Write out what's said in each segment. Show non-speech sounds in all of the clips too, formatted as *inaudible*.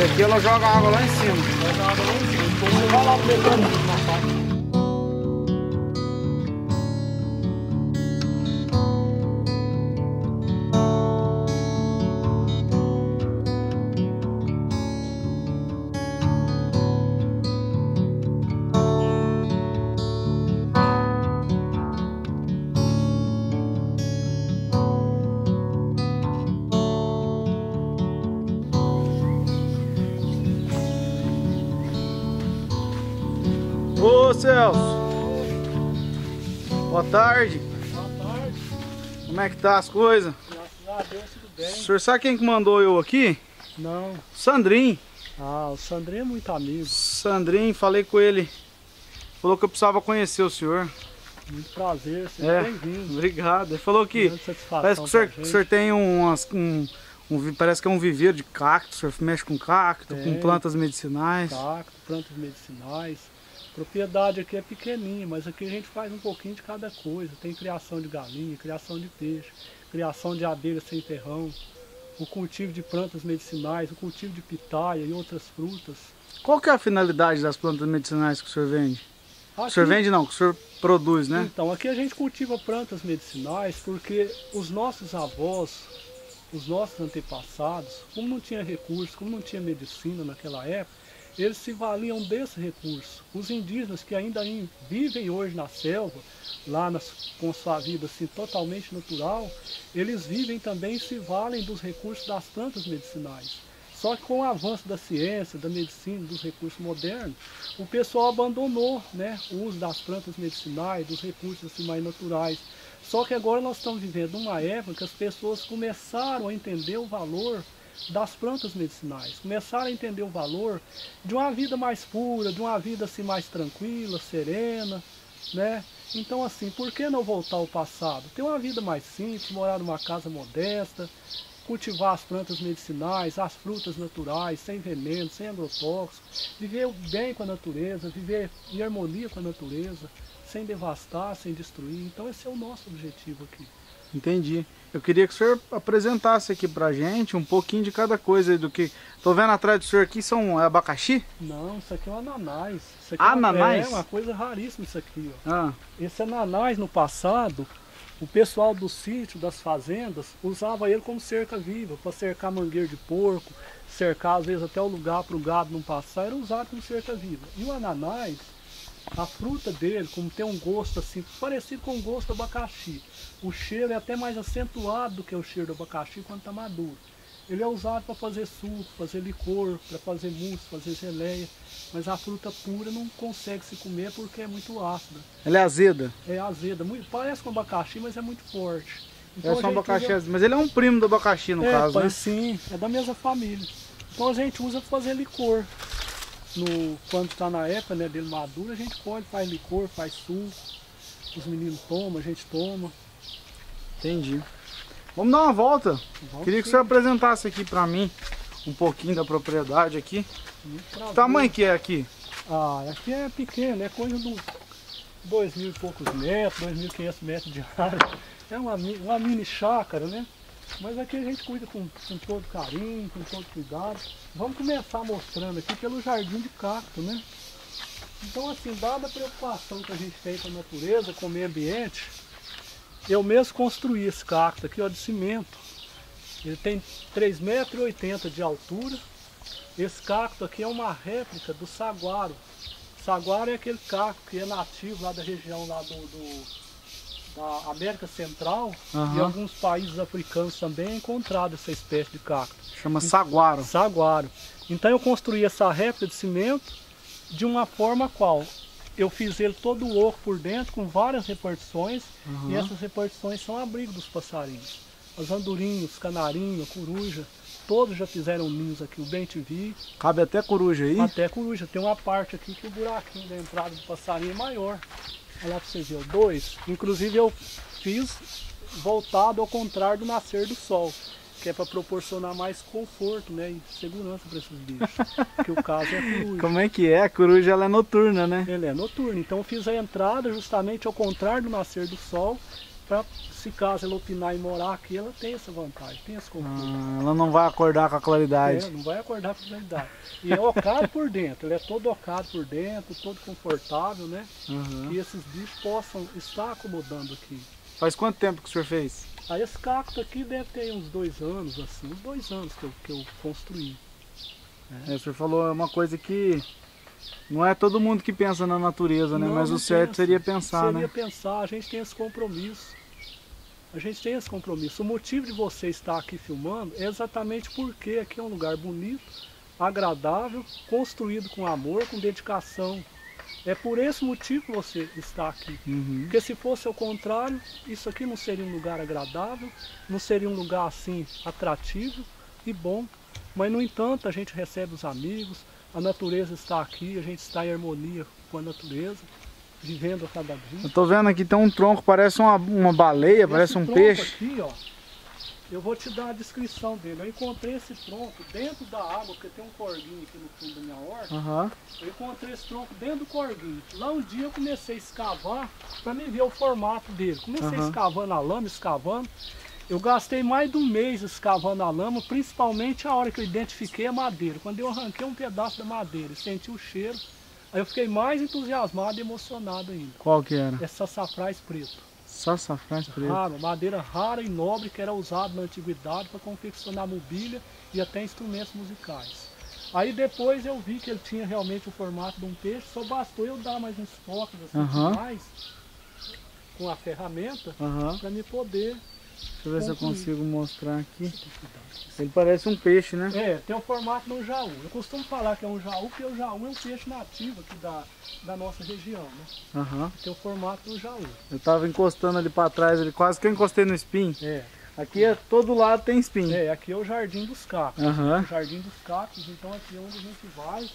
E aqui ela joga água lá em cima. Joga água lá em cima. Tarde! Boa tarde. Como é que tá as coisas? Graças a Deus, tudo O senhor sabe quem que mandou eu aqui? Não. Sandrinho. Ah, o Sandrinho é muito amigo. Sandrinho, falei com ele. Falou que eu precisava conhecer o senhor. Muito prazer, seja É. bem-vindo. Obrigado. Ele falou que parece que o senhor, o senhor tem umas, um, um Parece que é um viveiro de cacto. O senhor mexe com cacto, com Tem. plantas medicinais. cacto, plantas medicinais. A propriedade aqui é pequenininha, mas aqui a gente faz um pouquinho de cada coisa. Tem criação de galinha, criação de peixe, criação de abelha sem ferrão, o cultivo de plantas medicinais, o cultivo de pitaia e outras frutas. Qual que é a finalidade das plantas medicinais que o senhor vende? O Aqui- senhor vende não, que o senhor produz, né? Então, aqui a gente cultiva plantas medicinais porque os nossos avós, os nossos antepassados, como não tinha recurso, como não tinha medicina naquela época, eles se valiam desse recurso. Os indígenas que ainda em- vivem hoje na selva, lá nas- com sua vida assim, totalmente natural, eles vivem também e se valem dos recursos das plantas medicinais. Só que com o avanço da ciência, da medicina, dos recursos modernos, o pessoal abandonou né, o uso das plantas medicinais, dos recursos assim, mais naturais. Só que agora nós estamos vivendo uma época que as pessoas começaram a entender o valor das plantas medicinais, começaram a entender o valor de uma vida mais pura, de uma vida assim mais tranquila, serena, né? Então assim, por que não voltar ao passado? Ter uma vida mais simples, morar numa casa modesta, cultivar as plantas medicinais, as frutas naturais, sem veneno, sem agrotóxicos, viver bem com a natureza, viver em harmonia com a natureza, sem devastar, sem destruir. Então esse é o nosso objetivo aqui. Entendi. Eu queria que o senhor apresentasse aqui pra gente um pouquinho de cada coisa do que. Tô vendo atrás do senhor aqui são é abacaxi? Não, isso aqui é um ananás. Isso aqui é uma- Ananás? É uma coisa raríssima isso aqui, ó. Ah, Esse ananás no passado, o pessoal do sítio, das fazendas, usava ele como cerca viva, para cercar mangueiro de porco, cercar às vezes até o lugar para o gado não passar, era usado como cerca viva. E o ananás, a fruta dele, como tem um gosto assim, parecido com o gosto do abacaxi. O cheiro é até mais acentuado do que o cheiro do abacaxi quando está maduro. Ele é usado para fazer suco, fazer licor, para fazer mousse, fazer geleia, mas a fruta pura não consegue se comer porque é muito ácida ela é azeda. é azeda, muito, parece com abacaxi, mas é muito forte. É a só um abacaxi usa-. Mas ele é um primo do abacaxi no é, caso, pai, né? sim, é da mesma família. Então a gente usa para fazer licor. No, quando está na época né, dele maduro, a gente pode, faz licor, faz suco. Os meninos tomam, a gente toma. Entendi. Vamos dar uma volta. Vamos Queria que o sim. senhor apresentasse aqui pra mim um pouquinho da propriedade aqui. Que tamanho que é aqui? Ah, aqui é pequeno, é coisa de dois mil e poucos metros, dois mil e quinhentos metros de área. É uma, uma mini chácara, né? Mas aqui a gente cuida com, com todo carinho, com todo cuidado. Vamos começar mostrando aqui pelo jardim de cacto, né? Então assim, dada a preocupação que a gente tem com a natureza, com o meio ambiente, eu mesmo construí esse cacto aqui, ó, de cimento. Ele tem 3,80 metros de altura. Esse cacto aqui é uma réplica do saguaro. Saguaro é aquele cacto que é nativo lá da região lá do, do- da América Central e Aham. alguns países africanos também é encontrado essa espécie de cacto. Chama saguaro. Saguaro. Então eu construí essa réplica de cimento de uma forma qual eu fiz ele todo oco por dentro com várias repartições e Aham. essas repartições são abrigo dos passarinhos. Os andorinhos, canarinho, coruja, todos já fizeram ninhos aqui, o bem-te-vi, Cabe até coruja aí. até coruja. Tem uma parte aqui que o buraquinho da entrada do passarinho é maior. Olha lá pra você ver, dois. Inclusive eu fiz voltado ao contrário do nascer do sol, que é para proporcionar mais conforto né, e segurança para esses bichos. *laughs* que o caso é a coruja. Como é que é? A coruja ela é noturna, né? Ele é noturno, então eu fiz a entrada justamente ao contrário do nascer do sol, para se caso ela opinar em morar aqui, ela tem essa vantagem, tem esse conforto. Ah, ela não vai acordar com a claridade. É, não vai acordar com claridade. E é ocado por dentro, ele é todo ocado por dentro, todo confortável, né? Uhum. Que esses bichos possam estar acomodando aqui. Faz quanto tempo que o senhor fez? Aí esse cacto aqui deve ter uns dois anos, assim, uns dois anos que eu, que eu construí. É, o senhor falou uma coisa que não é todo mundo que pensa na natureza, né? Não, Mas o certo seria pensar, Seria né? pensar, a gente tem esse compromisso. A gente tem esse compromisso. O motivo de você estar aqui filmando é exatamente porque aqui é um lugar bonito, agradável, construído com amor, com dedicação. É por esse motivo que você está aqui. Uhum. Porque se fosse ao contrário, isso aqui não seria um lugar agradável, não seria um lugar assim atrativo e bom. Mas no entanto a gente recebe os amigos, a natureza está aqui, a gente está em harmonia com a natureza, vivendo a cada dia. Eu tô vendo aqui, tem um tronco, parece uma, uma baleia, parece Esse um tronco peixe. aqui, ó, eu vou te dar a descrição dele. Eu encontrei esse tronco dentro da água, porque tem um corguinho aqui no fundo da minha horta. Aham. Eu encontrei esse tronco dentro do corguinho. Lá um dia eu comecei a escavar para me ver o formato dele. Comecei Aham. escavando a lama, escavando. Eu gastei mais de um mês escavando a lama, principalmente a hora que eu identifiquei a madeira. Quando eu arranquei um pedaço da madeira e senti o cheiro, aí eu fiquei mais entusiasmado e emocionado ainda. Qual que era? É sassafrás preto. Sassafrás preto. Raro, madeira rara e nobre que era usada na antiguidade para confeccionar mobília e até instrumentos musicais. Aí depois eu vi que ele tinha realmente o formato de um peixe, só bastou eu dar mais uns toques assim Aham. mais com a ferramenta Aham. para me poder. Deixa eu ver se eu consigo mostrar aqui. Ele parece um peixe, né? É, tem o formato de um jaú. Eu costumo falar que é um jaú, porque o jaú é um peixe nativo aqui da, da nossa região, né? Aham. Tem o formato do jaú. Eu tava encostando ali pra trás, ele quase que eu encostei no espinho. É, Aqui é todo lado tem espinho. é aqui é o Jardim dos Cactos. Aham. O Jardim dos Cactos, então aqui é onde a gente vai,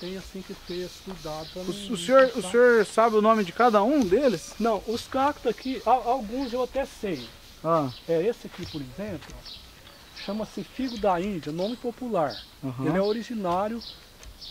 tem assim que ter esse cuidado para O, o senhor, o senhor sabe o nome de cada um deles? Não, os cactos aqui, al- alguns eu até sei. Ah, É esse aqui, por exemplo, chama-se figo da Índia, nome popular. aham. Ele é originário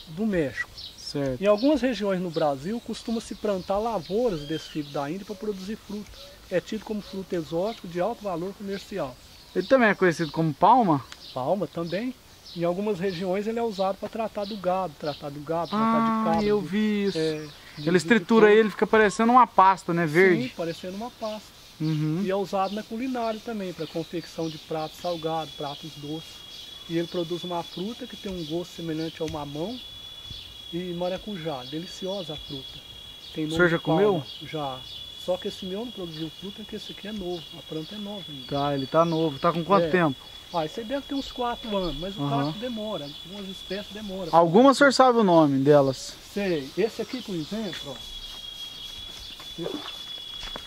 do México. Certo. Em algumas regiões no Brasil costuma-se plantar lavouras desse figo da Índia para produzir fruta. É tido como fruto exótico de alto valor comercial. Ele também é conhecido como palma? Palma também. Em algumas regiões ele é usado para tratar do gado, tratar do gado, tratar de Ah, cabra. eu vi isso. é, de- Ele de tritura porco. ele, fica parecendo uma pasta, né? Verde. Sim, parecendo uma pasta. Uhum. E é usado na culinária também, para confecção de pratos salgados, pratos doces. E ele produz uma fruta que tem um gosto semelhante ao mamão e maracujá. Deliciosa a fruta. Tem nome senhor já comeu? Já. Só que esse meu não produziu fruta, porque esse aqui é novo. A planta é nova ainda. Tá, ele tá novo. Tá com quanto É. tempo? Ah, esse aí deve ter uns 4 anos, mas o Aham. cacto demora. Algumas espécies demoram. Algumas o senhor sabe o nome delas. Sei. Esse aqui, por exemplo, ó. Esse,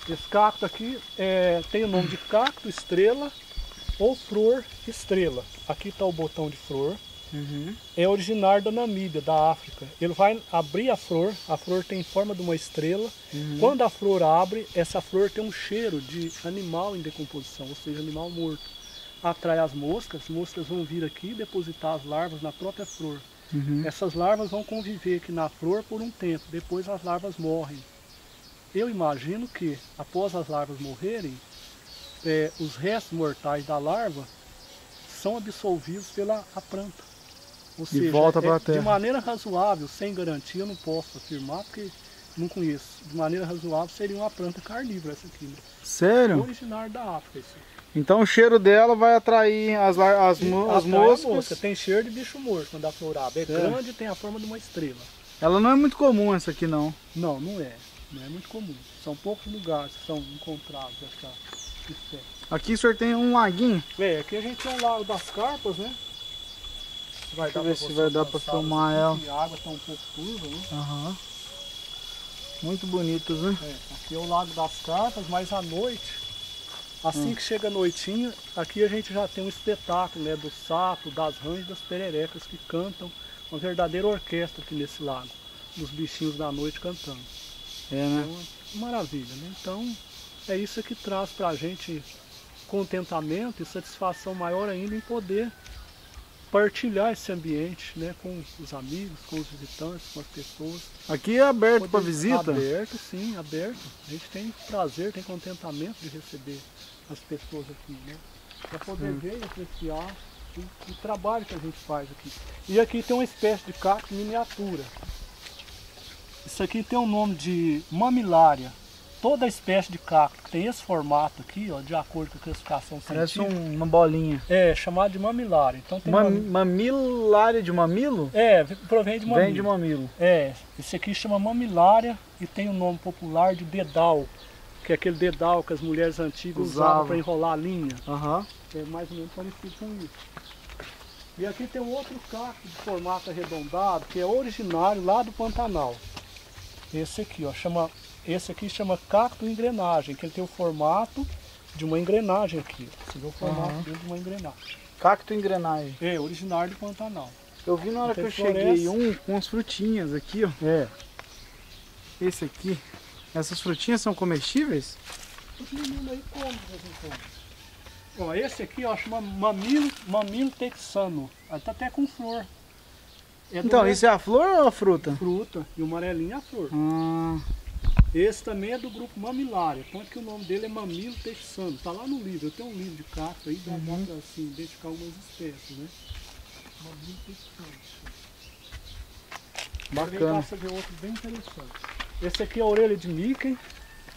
esse cacto aqui é, tem o nome de cacto estrela ou flor estrela. Aqui está o botão de flor. Uhum. É originário da Namíbia, da África. Ele vai abrir a flor, a flor tem forma de uma estrela. Uhum. Quando a flor abre, essa flor tem um cheiro de animal em decomposição, ou seja, animal morto. Atrai as moscas, as moscas vão vir aqui depositar as larvas na própria flor. Uhum. Essas larvas vão conviver aqui na flor por um tempo, depois as larvas morrem. Eu imagino que, após as larvas morrerem, eh, os restos mortais da larva são absorvidos pela a planta. Ou E volta pra é, terra. de maneira razoável, sem garantia, eu não posso afirmar, porque não conheço. De maneira razoável, seria uma planta carnívora essa aqui. Né? Sério? Originário da África. Isso. Então o cheiro dela vai atrair as, as, as moscas. mosca. Tem cheiro de bicho morto quando a flor abre. É Certo. grande e tem a forma de uma estrela. Ela não é muito comum essa aqui não. Não, não é. Não é muito comum. São poucos lugares que são encontrados essa espécie. Aqui o senhor tem um laguinho. É, aqui a gente tem o lago das carpas, né? Vai Deixa eu ver se vai dar pra alcançar filmar ela. A água está um pouco turva, né? Aham. Muito bonitos, né? É, aqui é o lago das carpas, mas à noite, assim que chega a noitinha, aqui a gente já tem um espetáculo, né? Do sapo, das rãs e das pererecas que cantam uma verdadeira orquestra aqui nesse lago. Dos bichinhos da noite cantando. É, É né? uma maravilha, né? Então, é isso que traz pra gente contentamento e satisfação maior ainda em poder partilhar esse ambiente né, com os amigos, com os visitantes, com as pessoas. Aqui é aberto para visita? Aberto, sim, aberto. A gente tem prazer, tem contentamento de receber as pessoas aqui, né? Para poder Hum. ver e apreciar o, o trabalho que a gente faz aqui. E aqui tem uma espécie de cacto miniatura. Isso aqui tem o nome de mamilária. Toda espécie de cacto que tem esse formato aqui, ó, de acordo com a classificação Parece científica, um- uma bolinha. é chamado de mamilária. Então tem Mam- mami- Mamilária de mamilo? É, provém de mamilo. Vem de mamilo. É, esse aqui chama mamilária e tem o nome popular de dedal, que é aquele dedal que as mulheres antigas usavam Usavam. para enrolar a linha. Aham. É mais ou menos parecido com isso. E aqui tem um outro cacto de formato arredondado, que é originário lá do Pantanal. Esse aqui, ó, chama, esse aqui chama cacto engrenagem, que ele tem o formato de uma engrenagem aqui. Você vê o formato dele de uma engrenagem. Cacto engrenagem. É, originário do Pantanal. Eu vi na hora que eu cheguei um com as frutinhas aqui, ó. É. Esse aqui. Essas frutinhas são comestíveis? Os meninos aí comem de vez em quando. Ó, esse aqui, ó, chama mamilo, mamilo texano. Aí tá até com flor. É Então, isso é a flor ou a fruta? fruta e o amarelinho é a flor. Ah, Esse também é do grupo mamilária, tanto que o nome dele é mamilo texano. Tá lá no livro, eu tenho um livro de cacto aí, dá, Uhum. pra assim, identificar algumas espécies, né? Mamilo texano. Bacana. você ver outro bem interessante. Esse aqui é a orelha de Mickey,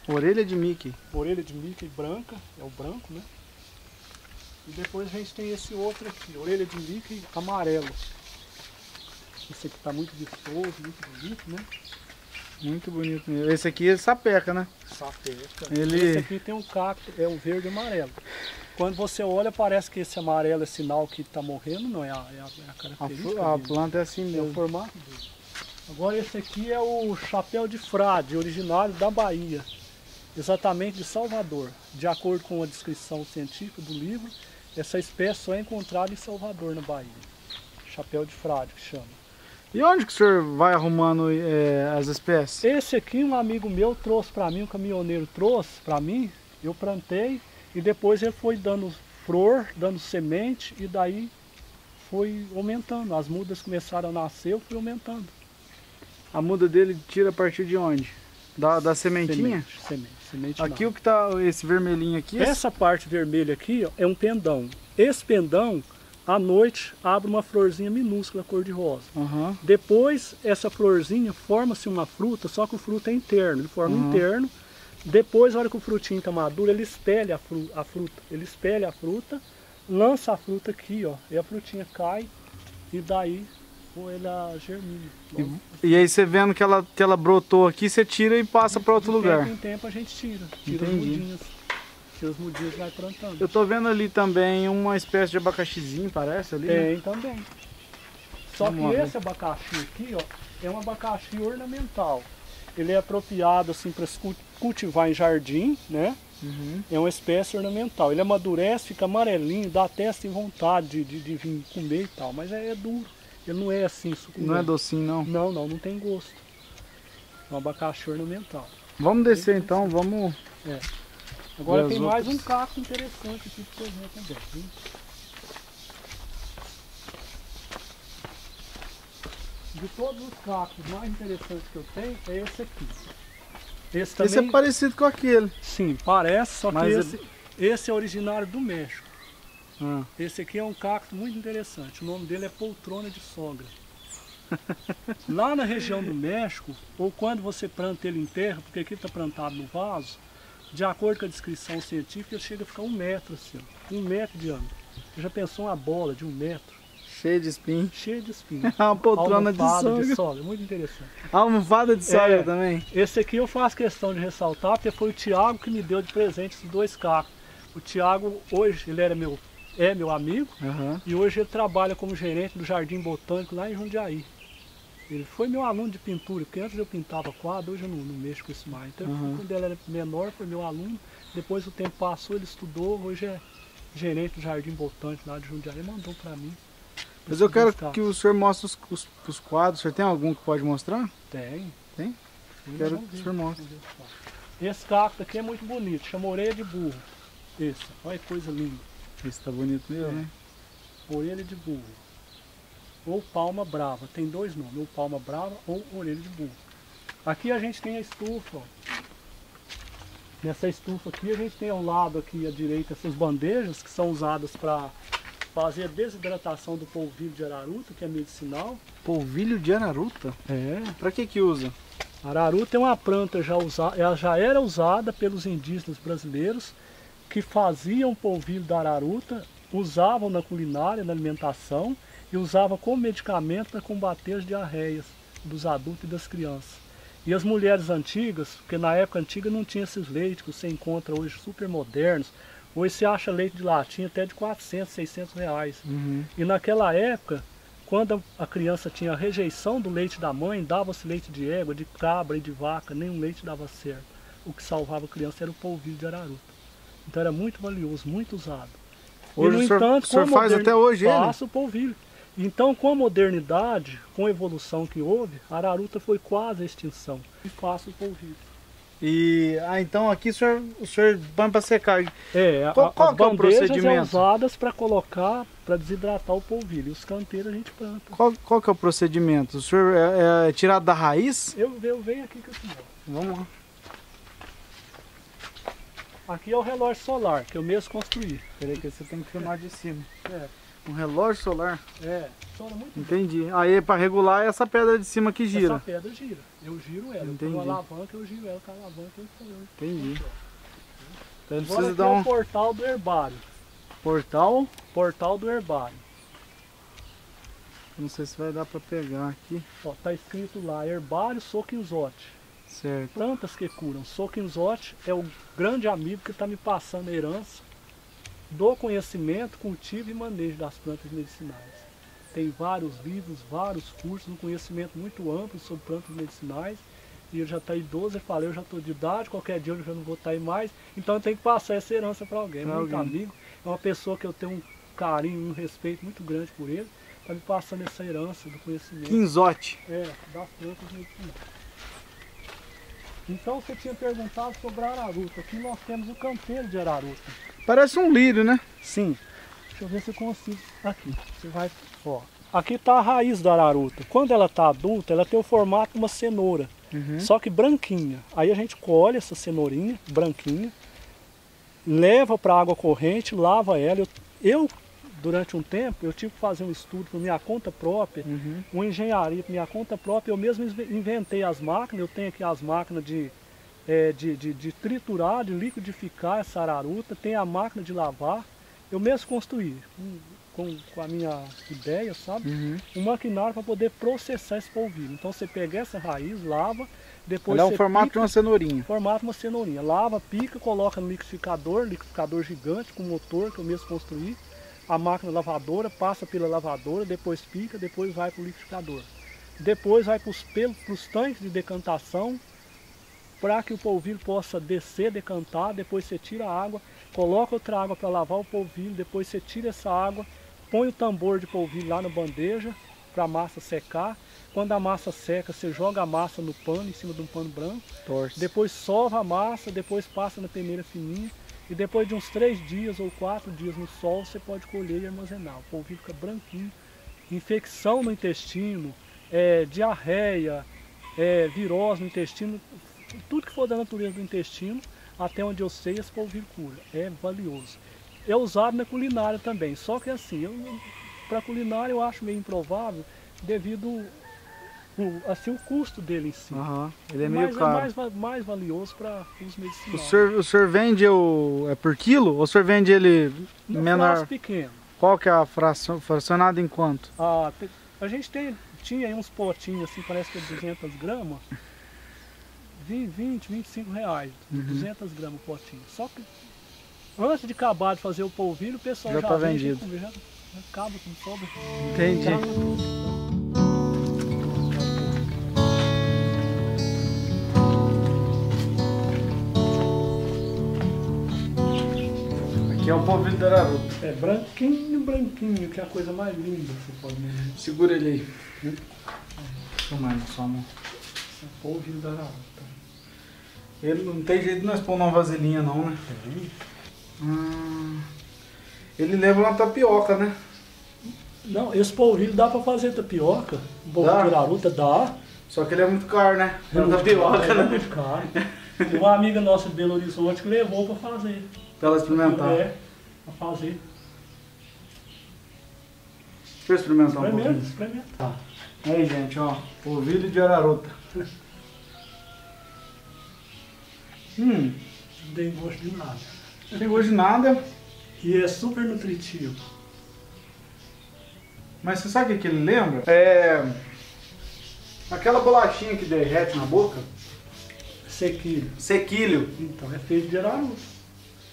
Orelha de Mickey. orelha de Mickey branca, é o branco, né? E depois a gente tem esse outro aqui, orelha de Mickey amarelo. Esse aqui tá muito vistoso, muito bonito, né? Muito bonito mesmo. Esse aqui é sapeca, né? Sapeca. Ele- Esse aqui tem um cacto, é um verde e amarelo. Quando você olha, parece que esse amarelo é sinal que está morrendo, não é a, é a, é a A, característica a dele. planta é assim É o mesmo. formato dele. Agora esse aqui é o chapéu de frade, originário da Bahia, exatamente de Salvador. De acordo com a descrição científica do livro, essa espécie só é encontrada em Salvador, na Bahia. Chapéu de frade, que chama. E onde que o senhor vai arrumando é, as espécies? Esse aqui um amigo meu trouxe para mim, um caminhoneiro trouxe para mim, eu plantei e depois ele foi dando flor, dando semente e daí foi aumentando. As mudas começaram a nascer, eu fui aumentando. A muda dele tira a partir de onde? Da, da sementinha? Semente, semente, semente Aqui não. o que tá, esse vermelhinho aqui, Essa parte vermelha aqui ó, é um pendão. Esse pendão, à noite, abre uma florzinha minúscula cor de rosa. Aham. Depois, essa florzinha forma-se uma fruta, só que o fruto é interno, ele forma Uhum. interno. Depois, na hora que o frutinho está maduro, ele espelha a, fru- a fruta. Ele espelha a fruta, lança a fruta aqui, ó, e a frutinha cai, e daí ela germina. Logo, E aí você vendo que ela, que ela brotou aqui, você tira e passa para outro de lugar. tempo em tempo a gente tira, tira as Entendi. mudinhas. E vai plantando. Eu tô vendo ali também uma espécie de abacaxizinho, parece ali. né? Tem também. Só Vamos que lá esse abacaxi aqui, ó, é um abacaxi ornamental. Ele é apropriado assim para se cul- cultivar em jardim, né? Uhum. É uma espécie ornamental. Ele amadurece, fica amarelinho, dá até assim vontade de, de, de vir comer e tal, mas é, é duro. Ele não é assim suculento. Não é docinho, não. Não, não, não tem gosto. É um abacaxi ornamental. Vamos descer então, vamos. Agora tem mais um outras? cacto interessante aqui para você ver também. viu? De todos os cactos mais interessantes que eu tenho é esse aqui. Esse também, Esse é parecido com aquele. sim, parece, só que Mas é- esse, esse é originário do México. Ah, Esse aqui é um cacto muito interessante. O nome dele é poltrona de sogra. *laughs* Lá na região do México, ou quando você planta ele em terra, porque aqui está plantado no vaso, de acordo com a descrição científica, ele chega a ficar um metro assim, ó, um metro de. Você já pensou uma bola de um metro, cheio de espinho. cheia de espinhos? *laughs* Uma poltrona de sogra. de sogra, muito interessante. Almofada de sogra É. também. Esse aqui eu faço questão de ressaltar, porque foi o Tiago que me deu de presente esses dois cactos. O Tiago, hoje, ele era meu, é meu amigo, Aham. E hoje ele trabalha como gerente do Jardim Botânico lá em Jundiaí. Ele foi meu aluno de pintura, porque antes eu pintava quadro, hoje eu não, não mexo com isso mais. Então, Uhum. quando ele era menor, foi meu aluno. Depois o tempo passou, ele estudou, hoje é gerente do Jardim Botânico lá de Jundiaí. Mandou pra mim. Mas eu quero Esses que o senhor mostre os, os, os quadros. O senhor tem algum que pode mostrar? Tem. Tem? Sim, Quero que o senhor mostre. Esse cacto aqui é muito bonito, chama orelha de burro. Esse, olha que coisa linda. Esse tá bonito mesmo, É. né? Orelha de burro. Ou palma brava. Tem dois nomes, ou palma brava ou orelha de burro. Aqui a gente tem a estufa. Ó. Nessa estufa aqui a gente tem ao lado aqui à direita essas bandejas que são usadas para fazer a desidratação do polvilho de araruta, que é medicinal. Polvilho de araruta? É. Para que que usa? Araruta é uma planta já usada, ela já era usada pelos indígenas brasileiros que faziam polvilho da araruta, usavam na culinária, na alimentação e usavam como medicamento para combater as diarreias dos adultos e das crianças. E as mulheres antigas, porque na época antiga não tinha esses leites que você encontra hoje super modernos, hoje você acha leite de latinha até de 400, 600 reais. Uhum. E naquela época, quando a criança tinha rejeição do leite da mãe, dava-se leite de égua, de cabra e de vaca, nenhum leite dava certo. O que salvava a criança era o polvilho de araruta. Então era muito valioso, muito usado. Hoje e, no o senhor, entanto, o senhor faz até hoje? Faço o polvilho. Então, com a modernidade, com a evolução que houve, a araruta foi quase à extinção. E o polvilho. E ah, então aqui o senhor, o senhor põe para secar. É, a- Qual- qual as é o bandejas procedimento? é usadas para colocar, para desidratar o polvilho. E os canteiros a gente planta. Qual, qual que é o procedimento? O senhor é, é tirado da raiz? Eu, eu venho aqui que eu te. Vamos lá. Aqui é o relógio solar, que eu mesmo construí. Peraí que você tem que filmar de cima. É, Um relógio solar. é, funciona muito bem. Entendi. Aí para regular é essa pedra de cima que gira. Essa pedra gira. Eu giro ela. Entendi. alavanca, eu giro ela com a alavanca. Eu. Entendi. Então precisa aqui dar é um o portal do herbário. portal. Portal do herbário. Não sei se vai dar para pegar aqui. Ó, tá escrito lá, herbário Soquinzote. Certo. Plantas que curam. Soquinzote é o grande amigo que está me passando a herança do conhecimento, cultivo e manejo das plantas medicinais. Tem vários livros, vários cursos, um conhecimento muito amplo sobre plantas medicinais. E eu já estou idoso, eu falei, eu já estou de idade, qualquer dia eu já não vou estar aí mais. Então eu tenho que passar essa herança para alguém. É Pra muito alguém. amigo, é uma pessoa que eu tenho um carinho, um respeito muito grande por ele. Está me passando essa herança do conhecimento. Quinzote. É, das plantas medicinais. Então você tinha perguntado sobre a araruta. Aqui nós temos o canteiro de araruta. Parece um lírio, né? Sim. Deixa eu ver se eu consigo. Aqui. Você vai. Ó. Aqui está a raiz da araruta. Quando ela está adulta, ela tem o formato de uma cenoura. Uhum. Só que branquinha. Aí a gente colhe essa cenourinha, branquinha, leva para a água corrente, lava ela. Eu, eu, durante um tempo, eu tive que fazer um estudo por minha conta própria Uhum. uma engenharia por minha conta própria. Eu mesmo inve- inventei as máquinas, eu tenho aqui as máquinas de, eh, de, de, de triturar, de liquidificar essa araruta, tem a máquina de lavar. Eu mesmo construí, com, com, a minha ideia, sabe? Uhum. Um maquinário para poder processar esse polvilho. Então você pega essa raiz, lava, depois Ela é o formato de pica, uma cenourinha. formato uma cenourinha. Lava, pica, coloca no liquidificador, liquidificador gigante com motor que eu mesmo construí. A máquina lavadora passa pela lavadora, depois pica, depois vai para o liquidificador. Depois vai para os tanques de decantação para que o polvilho possa descer, decantar. Depois você tira a água, coloca outra água para lavar o polvilho. Depois você tira essa água, põe o tambor de polvilho lá na bandeja para a massa secar. Quando a massa seca, você joga a massa no pano, em cima de um pano branco. Torce. Depois sova a massa, depois passa na peneira fininha. E depois de uns três dias ou quatro dias no sol, você pode colher e armazenar. O polvilho fica branquinho. Infecção no intestino, é, diarreia, é, virose no intestino, tudo que for da natureza do intestino, até onde eu sei, esse polvilho cura. É valioso. É usado na culinária também. Só que assim, para culinária eu acho meio improvável devido o, assim, o custo dele em si. Aham. Ele é meio Mas caro. é mais, mais valioso para os O medicinais. senhor, o senhor vende o. É por quilo? Ou o senhor vende ele No menor? pequeno. Qual que é a fração, fracionada em quanto? Ah, a gente tem, tinha aí uns potinhos assim, parece que é 200 gramas. 20, 20 25 reais. Uhum. 200 gramas o potinho. Só que antes de acabar de fazer o polvilho, o pessoal Já já, tá vende, vendido. Já, já acaba com sobra. Entendi. Aqui é o polvilho da Araruta. É branquinho, branquinho, que é a coisa mais linda que você pode ver. Segura ele aí. Toma aí, sua mão. É o polvilho da araruta. Ele não tem jeito de nós pôr uma vasilhinha não, né? Tem. Hum, ele lembra uma tapioca, né? Não, esse polvilho dá pra fazer tapioca. Um Dá? de araruta dá. Só que ele é muito caro, né? É muito tapioca, caro, é né? muito caro. Tem *laughs* uma amiga nossa de Belo Horizonte que levou pra fazer. Pra ela experimentar. É, pra fazer. Deixa eu experimentar um Experimenta, pouquinho. experimenta. Tá. Aí, gente, ó. Polvilho de araruta. *laughs* Hum, Não tem gosto de nada. não tem gosto de nada. E é super nutritivo. Mas você sabe o que ele lembra? É. Aquela bolachinha que derrete na boca. Sequilho. Sequilho. Então, é feito de araruta.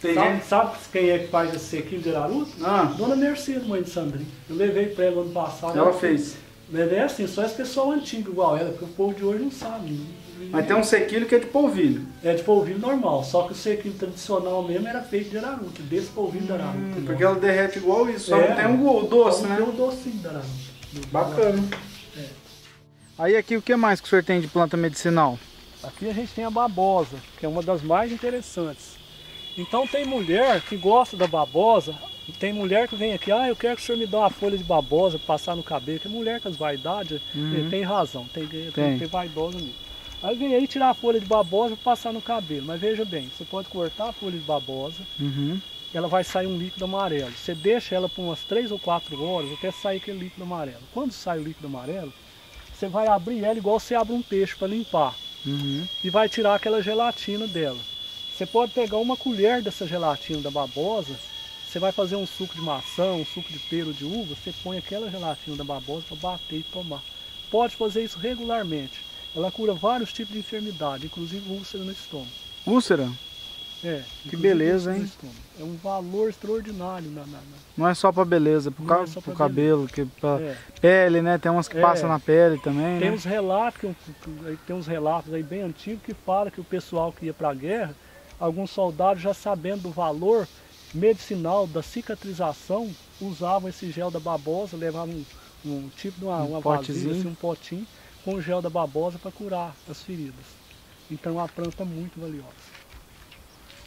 Tem Sabe, gente. sabe quem é que faz esse sequilho de araruta? Ah, Dona Mercedes, mãe de Sandrinho. Eu levei pra ela ano passado. ela fez. Levei assim, só esse pessoal antigo igual ela, porque o povo de hoje não sabe. não- Mas tem um sequilho que é de polvilho. É de polvilho normal, só que o sequilho tradicional mesmo era feito de araruta, desse polvilho araruta. Hum, porque ela derrete igual isso, só É. não tem um go- doce, né? Tem o docinho da araruta. Bacana. É. Aí aqui o que mais que o senhor tem de planta medicinal? Aqui a gente tem a babosa, que é uma das mais interessantes. Então tem mulher que gosta da babosa, tem mulher que vem aqui, ah, eu quero que o senhor me dê uma folha de babosa pra passar no cabelo, que é mulher com as vaidades, Uhum. eh, tem razão, tem, tem, Tem. que ter vaidosa mesmo. Aí vem aí tirar a folha de babosa e passar no cabelo, mas veja bem, você pode cortar a folha de babosa, Uhum. ela vai sair um líquido amarelo. Você deixa ela por umas 3 ou 4 horas até sair aquele líquido amarelo. Quando sai o líquido amarelo, você vai abrir ela igual você abre um peixe para limpar Uhum. e vai tirar aquela gelatina dela. Você pode pegar uma colher dessa gelatina da babosa, você vai fazer um suco de maçã, um suco de pelo de uva, você põe aquela gelatina da babosa para bater e tomar. Pode fazer isso regularmente. Ela cura vários tipos de enfermidade, inclusive úlcera no estômago. Úlcera? É, Que beleza, hein? É um valor extraordinário na, na, na- Não é só pra beleza, pro, é ca- pro pra cabelo, que pra É. pele, né? Tem umas que É. passam na pele também, Tem né? uns relatos que, tem uns relatos aí bem antigos que fala que o pessoal que ia para a guerra, alguns soldados já sabendo do valor medicinal da cicatrização, usavam esse gel da babosa, levavam um, um tipo de uma, Um uma vasilha, assim, um potinho com o gel da babosa para curar as feridas. Então é uma planta muito valiosa.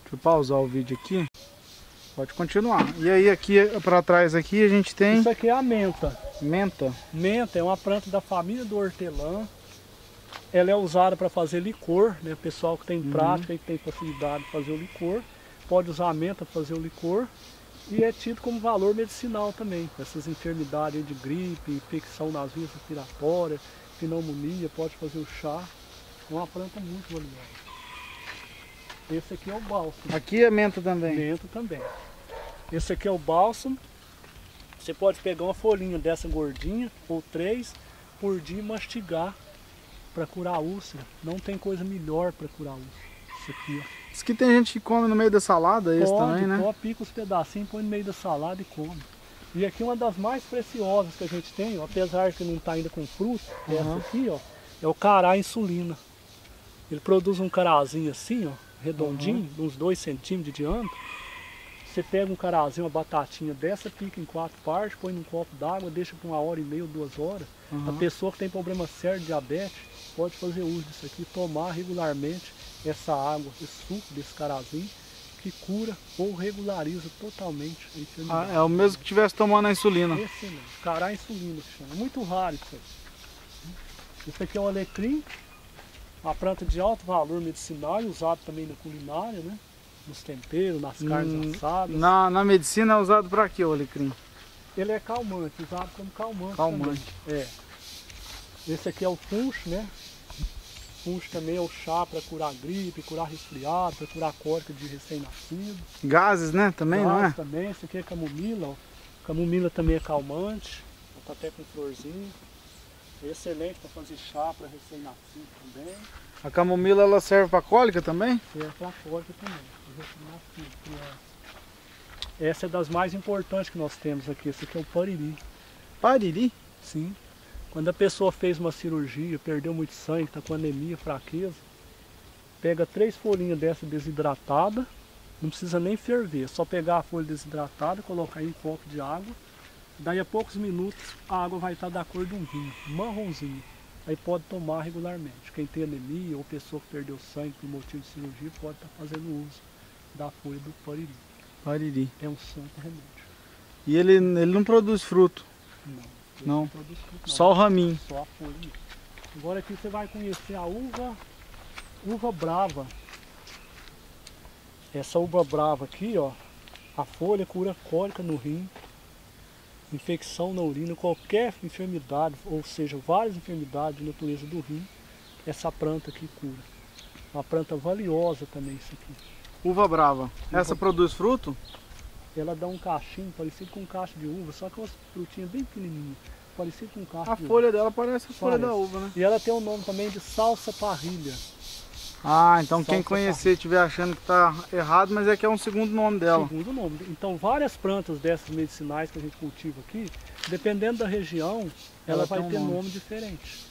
Deixa eu pausar o vídeo aqui. Pode continuar. E aí aqui pra trás aqui a gente tem Isso aqui é a menta. menta. Menta é uma planta da família do hortelã. Ela é usada para fazer licor, né? O pessoal que tem prática e que tem facilidade de fazer o licor, pode usar a menta para fazer o licor. E é tido como valor medicinal também. Essas enfermidades de gripe, infecção nas vias respiratórias, pneumonia, pode fazer o chá. É uma planta muito valiosa. Esse aqui é o bálsamo. Aqui é menta também. Dentro também. Esse aqui é o bálsamo. Você pode pegar uma folhinha dessa gordinha, ou três, por dia e mastigar para curar a úlcera. Não tem coisa melhor para curar a úlcera. Isso aqui, ó. Diz que tem gente que come no meio da salada, esse Pode, também, né? pode, pica os pedacinhos, põe no meio da salada e come. E aqui uma das mais preciosas que a gente tem, ó, apesar que não está ainda com fruto, essa Uhum. aqui, ó, é o cará insulina. Ele produz um carazinho assim, ó, redondinho, de uns 2 centímetros de diâmetro. Você pega um carazinho, uma batatinha dessa, pica em quatro partes, põe num copo d'água, deixa por uma hora e meia ou duas horas. A Uhum. pessoa que tem problema sério de diabetes pode fazer uso disso aqui, tomar regularmente essa água, esse suco desse carazinho, que cura ou regulariza totalmente a Ah, enfermidade. é o mesmo que estivesse tomando a insulina. Excelente. Cará insulina que chama. É muito raro isso aí. Esse aqui é o alecrim, uma planta de alto valor medicinal, usado também na culinária, né? Nos temperos, nas carnes Hum, assadas. Na, na medicina é usado pra quê o alecrim? Ele é calmante, usado como calmante. Calmante. também. É. Esse aqui é o funcho, né? Funcho também é o chá para curar gripe, curar resfriado, para curar cólica de recém-nascido. Gases, né? Também, não é? Também, esse aqui é camomila, ó. Camomila também é calmante, tá até com florzinho. Excelente para fazer chá para recém-nascido também. A camomila ela serve pra cólica também? Serve para cólica também, recém-nascido, criança. Essa é das mais importantes que nós temos aqui, esse aqui é o pariri. Pariri? Sim. Quando a pessoa fez uma cirurgia, perdeu muito sangue, está com anemia, fraqueza, pega três folhinhas dessa desidratada, não precisa nem ferver, só pegar a folha desidratada, colocar em um copo de água, daí a poucos minutos a água vai estar da cor de um vinho, marronzinho. Aí pode tomar regularmente. Quem tem anemia ou pessoa que perdeu sangue por motivo de cirurgia pode estar fazendo uso da folha do pariri. Pariri. É um santo remédio. E ele, ele não produz fruto. Não. Não? Não. Só o raminho. Só a folha. Agora aqui você vai conhecer a uva, uva brava. Essa uva brava aqui, ó, a folha cura cólica no rim, infecção na urina, qualquer enfermidade, ou seja, várias enfermidades de natureza do rim, essa planta aqui cura. Uma planta valiosa também isso aqui. Uva brava. Essa Uva- produz fruto? Ela dá um cachinho parecido com um cacho de uva, só que umas frutinhas bem pequenininhas, parecido com um cacho A de uva. folha dela parece a folha Parece. da uva, né? E ela tem o nome também de salsa parrilha. Ah, então quem Salsa conhecer estiver achando que tá errado, mas é que é um segundo nome dela. Segundo nome. Então, várias plantas dessas medicinais que a gente cultiva aqui, dependendo da região, ela, Ela vai um ter nome. nome. diferente.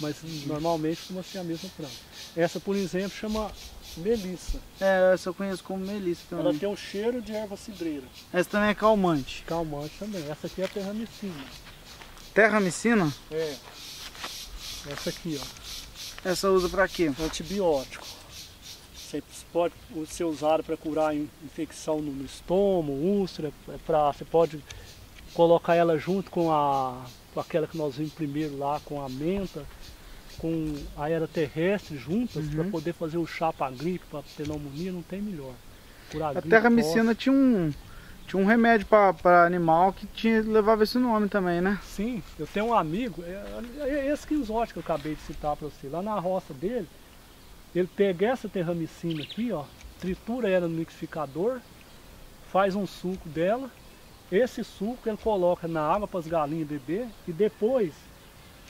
Mas normalmente costuma ser a mesma planta. Essa, por exemplo, chama melissa. É, essa eu conheço como melissa Ela também. tem um cheiro de erva cidreira. Essa também é calmante. Calmante também. Essa aqui é a terramicina. Terra micina, É. Essa aqui, ó. essa usa pra quê? antibiótico. Você pode ser usado para curar in- infecção no no estômago, úlcera, é pra, você pode colocar ela junto com, a, com aquela que nós vimos primeiro lá, com a menta, com a era terrestre juntas, Uhum. para poder fazer o chá para gripe, para pneumonia, não tem melhor. Curar A gripe, terra tosse. micina tinha um, tinha um remédio pra animal que tinha, levava esse nome também, né? Sim, eu tenho um amigo, é, é esse quinzote que eu acabei de citar para você, lá na roça dele, ele pega essa terramicina aqui, ó, tritura ela no liquidificador, faz um suco dela, esse suco ele coloca na água para as galinhas beber e depois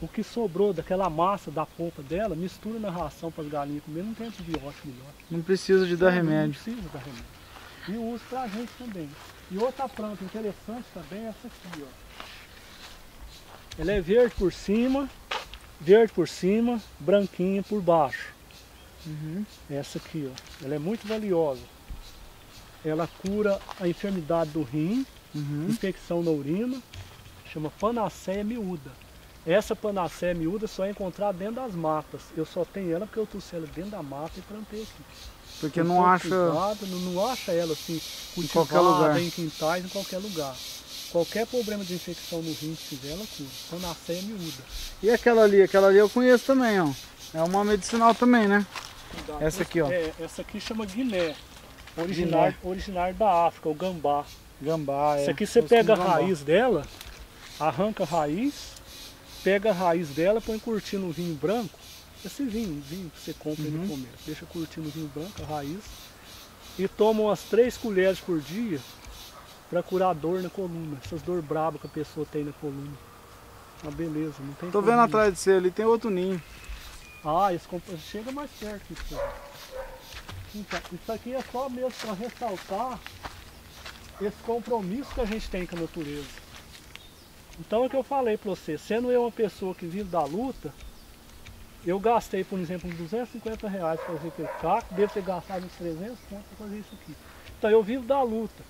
o que sobrou daquela massa da polpa dela, mistura na ração para as galinhas comer, não tem antibiótico melhor. Não precisa de dar Não, Não remédio. precisa dar remédio. E uso pra gente também. E outra planta interessante também é essa aqui, ó. Ela é verde por cima, verde por cima, branquinha por baixo. Uhum. Essa aqui, ó. Ela é muito valiosa. Ela cura a enfermidade do rim, Uhum. infecção na urina, chama panaceia miúda. Essa panaceia miúda só é encontrada dentro das matas. Eu só tenho ela porque eu trouxe ela dentro da mata e plantei aqui. Porque não acha. cuidado, não, não acha ela assim qualquer cultivada lugar. em quintais, em qualquer lugar. Qualquer problema de infecção no rim que tiver, ela cura. Panaceia miúda. E aquela ali? Aquela ali eu conheço também, ó. É uma medicinal também, né? Essa aqui, ó. É, essa aqui chama Guiné. Originário, originário da África, o gambá. Gambá, é. Isso aqui você pega a raiz dela, arranca a raiz, pega a raiz dela, põe curtir no vinho branco. Esse vinho, vinho que você compra Uhum. ele comer. Deixa curtir no vinho branco, a raiz. E toma umas três colheres por dia para curar dor na coluna. Essas dor braba que a pessoa tem na coluna. Uma beleza, não tem Tô vendo problema. atrás de você ali, tem outro ninho. Ah, esse comp- chega mais perto isso. Então, isso aqui é só mesmo para ressaltar esse compromisso que a gente tem com a natureza. Então é o que eu falei para você, sendo eu uma pessoa que vive da luta, eu gastei, por exemplo, uns 250 reais para fazer aquele caco, devo ter gastado uns 300 conto para fazer isso aqui. Então eu vivo da luta.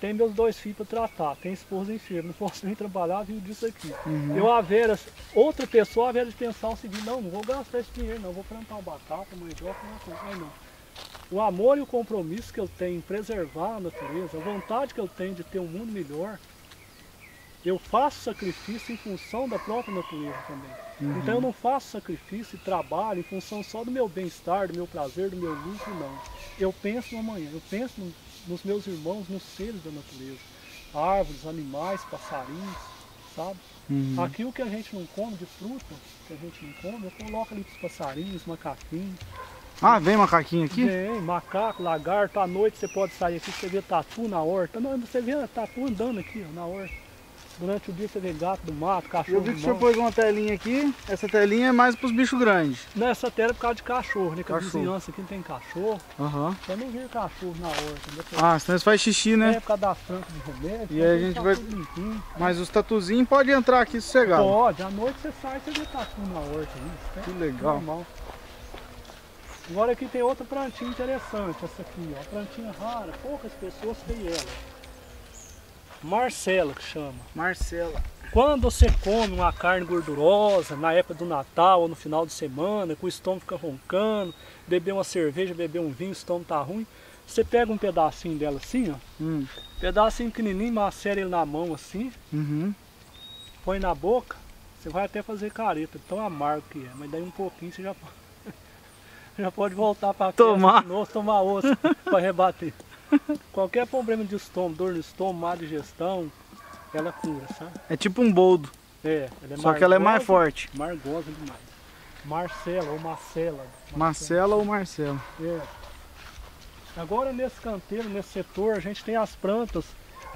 Tenho meus dois filhos para tratar, tenho esposa enferma, não *laughs* posso nem trabalhar, vivo disso aqui. Uhum. Eu, a Vera, outra pessoa, a Vera de pensar o seguinte, não, não vou gastar esse dinheiro, não, vou plantar batata, mandioca, coisa. Mas não. O amor e o compromisso que eu tenho em preservar a natureza, a vontade que eu tenho de ter um mundo melhor, eu faço sacrifício em função da própria natureza também. Uhum. Então eu não faço sacrifício e trabalho em função só do meu bem-estar, do meu prazer, do meu lucro, não. Eu penso no amanhã, eu penso no- nos meus irmãos, nos seres da natureza. Árvores, animais, passarinhos, sabe? Uhum. Aqui o que a gente não come de fruta, que a gente não come, eu coloco ali para os passarinhos, macaquinhos. Ah, vem macaquinho aqui? Tem macaco, lagarto, à noite você pode sair aqui, você vê tatu na horta. Não, você vê tatu andando aqui ó, na horta. Durante o dia você vê gato do mato, cachorro Eu vi que o senhor pôs uma telinha aqui. Essa telinha é mais pros bichos grandes. Nessa terra é por causa de cachorro, né? Que a Cachorro. vizinhança aqui não tem cachorro. Aham. Não vê cachorro na horta. Né? Ah, senão eles fazem xixi, É né? por causa da franca de remédio. E então aí a tem gente tá vai- limpinho. Mas os tatuzinhos podem entrar aqui sossegado. Pode, à noite você sai e você vê tatu na horta. Que é legal. normal. Agora aqui tem outra plantinha interessante, essa aqui, ó. Plantinha rara, poucas pessoas têm ela. Marcela que chama. Marcela. Quando você come uma carne gordurosa, na época do Natal ou no final de semana, que o estômago fica roncando, beber uma cerveja, beber um vinho, o estômago tá ruim, você pega um pedacinho dela assim, ó, Hum. pedacinho pequenininho, macera ele na mão assim, Uhum. põe na boca, você vai até fazer careta, tão amargo que é, mas daí um pouquinho você já, *laughs* já pode voltar para tomar novo, tomar outro para rebater. Qualquer problema de estômago, dor no estômago, má digestão, ela cura, sabe? É tipo um boldo. É, ela é Só que ela é mais forte. Margosa demais. Marcela ou Marcela. Marcela ou Marcela. É. Agora nesse canteiro, nesse setor, a gente tem as plantas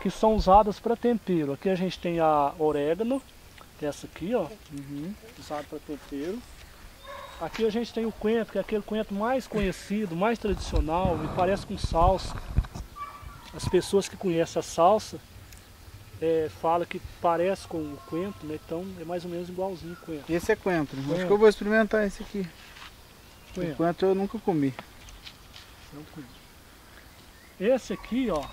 que são usadas para tempero. Aqui a gente tem a orégano, que é essa aqui, ó, uhum, usado para tempero. Aqui a gente tem o coentro, que é aquele coentro mais conhecido, mais tradicional, e parece com salsa. As pessoas que conhecem a salsa é, fala que parece com o coentro, né? Então é mais ou menos igualzinho o coentro. Esse é coentro. coentro. Acho que eu vou experimentar esse aqui. Coentro. O coentro eu nunca comi. Não coentro. Esse aqui, ó.